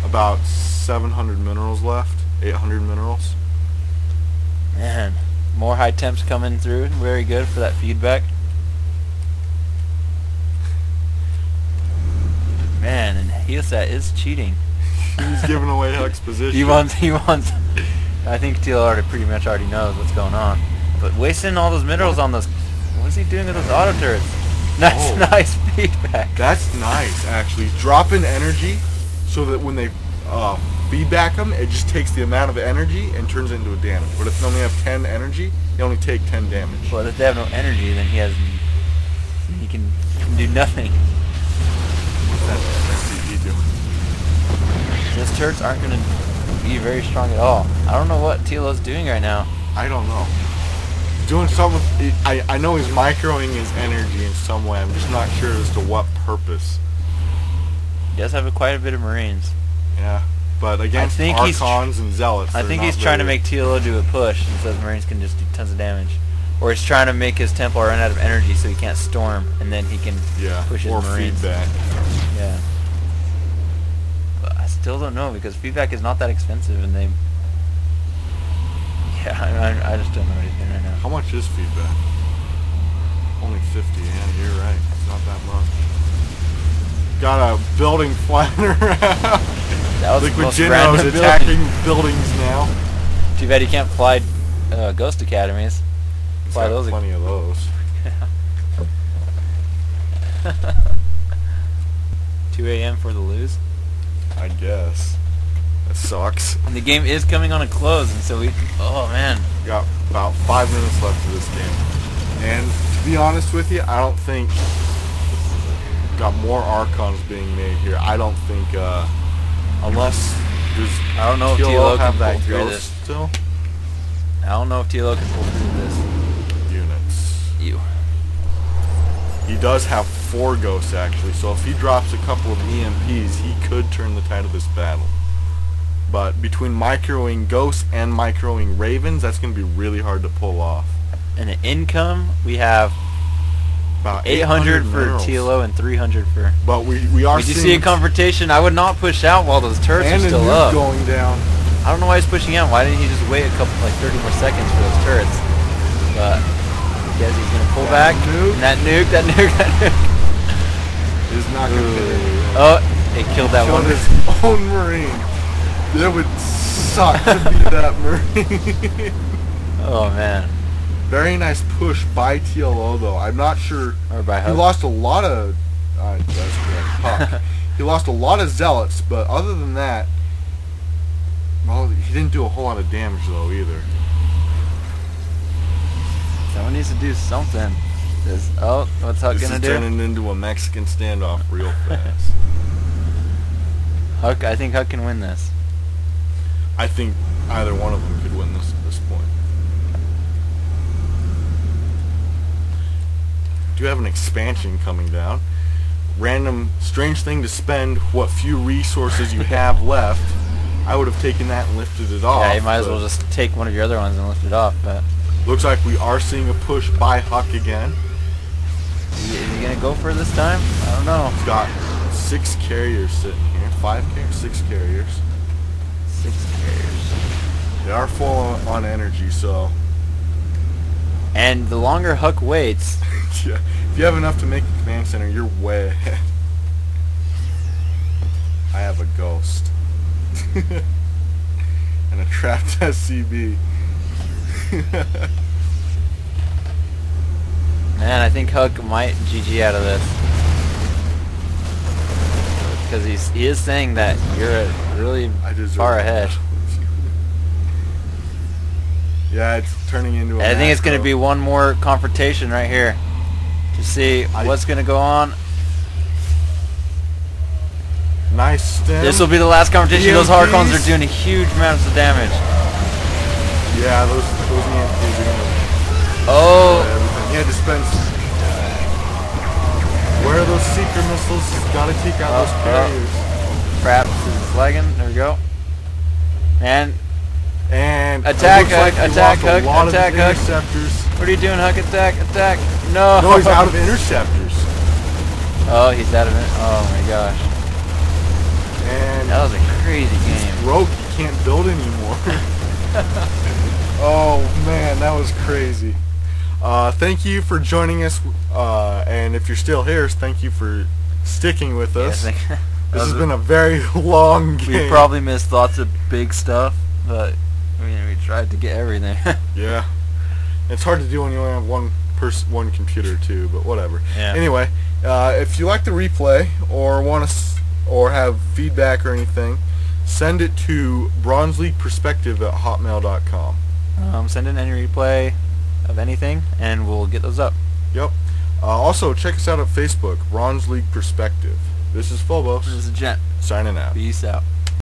[SPEAKER 1] about 700 minerals left, 800 minerals.
[SPEAKER 2] Man, more high temps coming through. Very good for that feedback. Man, and Heosat is cheating.
[SPEAKER 1] He's giving away Huck's position.
[SPEAKER 2] He wants. He wants. I think TL already pretty much already knows what's going on. But wasting all those minerals on those. What is he doing with those auto turrets? Nice,
[SPEAKER 1] Oh.
[SPEAKER 2] nice feedback.
[SPEAKER 1] That's nice, actually. Dropping energy so that when they uh, feedback them, it just takes the amount of energy and turns it into a damage. But if they only have 10 energy, they only take 10 damage.
[SPEAKER 2] But if they have no energy, then he has. He can, can do nothing. Those turrets aren't going to be very strong at all. I don't know what TLO's doing right now.
[SPEAKER 1] I don't know. doing something. With, I I know he's microing his energy in some way. I'm just not sure as to what purpose.
[SPEAKER 2] He does have a, quite a bit of Marines.
[SPEAKER 1] Yeah, but against
[SPEAKER 2] think he's tr-
[SPEAKER 1] Archons and Zealots,
[SPEAKER 2] I think he's trying to make TLO do a push, and so the Marines can just do tons of damage. Or he's trying to make his Templar run out of energy so he can't storm, and then he can
[SPEAKER 1] yeah
[SPEAKER 2] push his
[SPEAKER 1] or
[SPEAKER 2] Marines.
[SPEAKER 1] feedback.
[SPEAKER 2] Yeah. Still don't know because feedback is not that expensive, and they. Yeah, I, I, just don't know anything right now.
[SPEAKER 1] How much is feedback? Only 50. Yeah, you're right. It's not that much. Got a building flying around.
[SPEAKER 2] That was the
[SPEAKER 1] Liquid
[SPEAKER 2] most
[SPEAKER 1] Genos
[SPEAKER 2] random building.
[SPEAKER 1] attacking buildings now.
[SPEAKER 2] Too bad you can't fly uh, Ghost Academies.
[SPEAKER 1] He's
[SPEAKER 2] Fly those.
[SPEAKER 1] plenty of those.
[SPEAKER 2] 2 a.m. for the lose.
[SPEAKER 1] I guess. That sucks.
[SPEAKER 2] And the game is coming on a close, and so we. Oh man.
[SPEAKER 1] Got about five minutes left of this game. And to be honest with you, I don't think got more Archons being made here. I don't think uh unless does
[SPEAKER 2] I don't know if
[SPEAKER 1] TLO have
[SPEAKER 2] can
[SPEAKER 1] that
[SPEAKER 2] pull through this.
[SPEAKER 1] still?
[SPEAKER 2] I don't know if TLO can pull through this.
[SPEAKER 1] Units.
[SPEAKER 2] You.
[SPEAKER 1] He does have four ghosts actually, so if he drops a couple of EMPs, he could turn the tide of this battle. But between microing ghosts and microing ravens, that's going to be really hard to pull off.
[SPEAKER 2] And the income we have
[SPEAKER 1] About
[SPEAKER 2] 800 for
[SPEAKER 1] minerals.
[SPEAKER 2] TLO and 300 for.
[SPEAKER 1] But we we are
[SPEAKER 2] We do see a confrontation. I would not push out while those turrets are still up.
[SPEAKER 1] going down.
[SPEAKER 2] I don't know why he's pushing out. Why didn't he just wait a couple, like 30 more seconds for those turrets? But I guess he's gonna pull
[SPEAKER 1] That
[SPEAKER 2] back.
[SPEAKER 1] nuke.
[SPEAKER 2] That nuke, that nuke, that nuke.
[SPEAKER 1] Is not going to hit.
[SPEAKER 2] Oh, they killed that
[SPEAKER 1] Killed
[SPEAKER 2] one.
[SPEAKER 1] his own marine. That would suck to be that marine.
[SPEAKER 2] Oh man.
[SPEAKER 1] Very nice push by TLO though. I'm not sure.
[SPEAKER 2] Or by
[SPEAKER 1] He lost a lot of. Uh, that's correct. Huck. he lost a lot of zealots, but other than that, well, he didn't do a whole lot of damage though either.
[SPEAKER 2] Someone needs to do something. This, oh, what's Huck
[SPEAKER 1] this
[SPEAKER 2] gonna
[SPEAKER 1] is
[SPEAKER 2] do?
[SPEAKER 1] turning into a Mexican standoff real fast.
[SPEAKER 2] Huck, I think Huck can win this.
[SPEAKER 1] I think either one of them could win this at this point. Do you have an expansion coming down. Random, strange thing to spend what few resources you have left. I would have taken that and lifted it off.
[SPEAKER 2] yeah, you might as well just take one of your other ones and lift it off. But
[SPEAKER 1] Looks like we are seeing a push by Huck again.
[SPEAKER 2] is he, gonna go for it this time? I don't know.
[SPEAKER 1] He's got six carriers sitting here. Five carriers, six carriers.
[SPEAKER 2] Six carriers.
[SPEAKER 1] They are full on, on energy, so
[SPEAKER 2] And the longer Huck waits,
[SPEAKER 1] yeah, if you have enough to make a command center, you're way ahead. I have a ghost. and a trapped SCV.
[SPEAKER 2] man, I think Huck might GG out of this. Because he's he is saying that you're really far ahead.
[SPEAKER 1] yeah, it's turning into
[SPEAKER 2] I think it's going to be one more confrontation right here to see
[SPEAKER 1] I-
[SPEAKER 2] what's going to go on.
[SPEAKER 1] nice stem.
[SPEAKER 2] This will be the last confrontation. Those
[SPEAKER 1] Archons
[SPEAKER 2] are doing a huge amounts of damage.
[SPEAKER 1] Yeah, those those EMPs are gonna
[SPEAKER 2] Oh,
[SPEAKER 1] everything. Yeah, dispense. Where are those seeker missiles? Gotta take out
[SPEAKER 2] Uh,
[SPEAKER 1] those
[SPEAKER 2] uh.
[SPEAKER 1] carriers.
[SPEAKER 2] crap. This is lagging. There we go. And
[SPEAKER 1] And
[SPEAKER 2] Attack,
[SPEAKER 1] looks like
[SPEAKER 2] attack,
[SPEAKER 1] lost a
[SPEAKER 2] Huck,
[SPEAKER 1] lot of
[SPEAKER 2] attack, Huck.
[SPEAKER 1] interceptors.
[SPEAKER 2] what are you doing, Huck? Attack, attack. No.
[SPEAKER 1] No, he's out of interceptors.
[SPEAKER 2] Oh, he's out of it. Oh my gosh.
[SPEAKER 1] And
[SPEAKER 2] That was a crazy game.
[SPEAKER 1] broke. He can't build anymore. oh man, that was crazy. Uh, thank you for joining us. Uh, and if you're still here, thank you for sticking with us.
[SPEAKER 2] think-
[SPEAKER 1] this has been a very long game.
[SPEAKER 2] we probably missed lots of big stuff, but I mean, we tried to get everything.
[SPEAKER 1] Yeah. It's hard to do when you only have one person, one computer too, but whatever.
[SPEAKER 2] Yeah.
[SPEAKER 1] Anyway, uh, if you like the replay or want to s- or have feedback or anything, send it to Bronze League Perspective at hotmail.com.
[SPEAKER 2] um, send in any replay of anything, and we'll get those up.
[SPEAKER 1] Yep. Uh, also, check us out at Facebook, Bronze League Perspective. This is Phobos,
[SPEAKER 2] This is Gent.
[SPEAKER 1] signing out.
[SPEAKER 2] Peace out.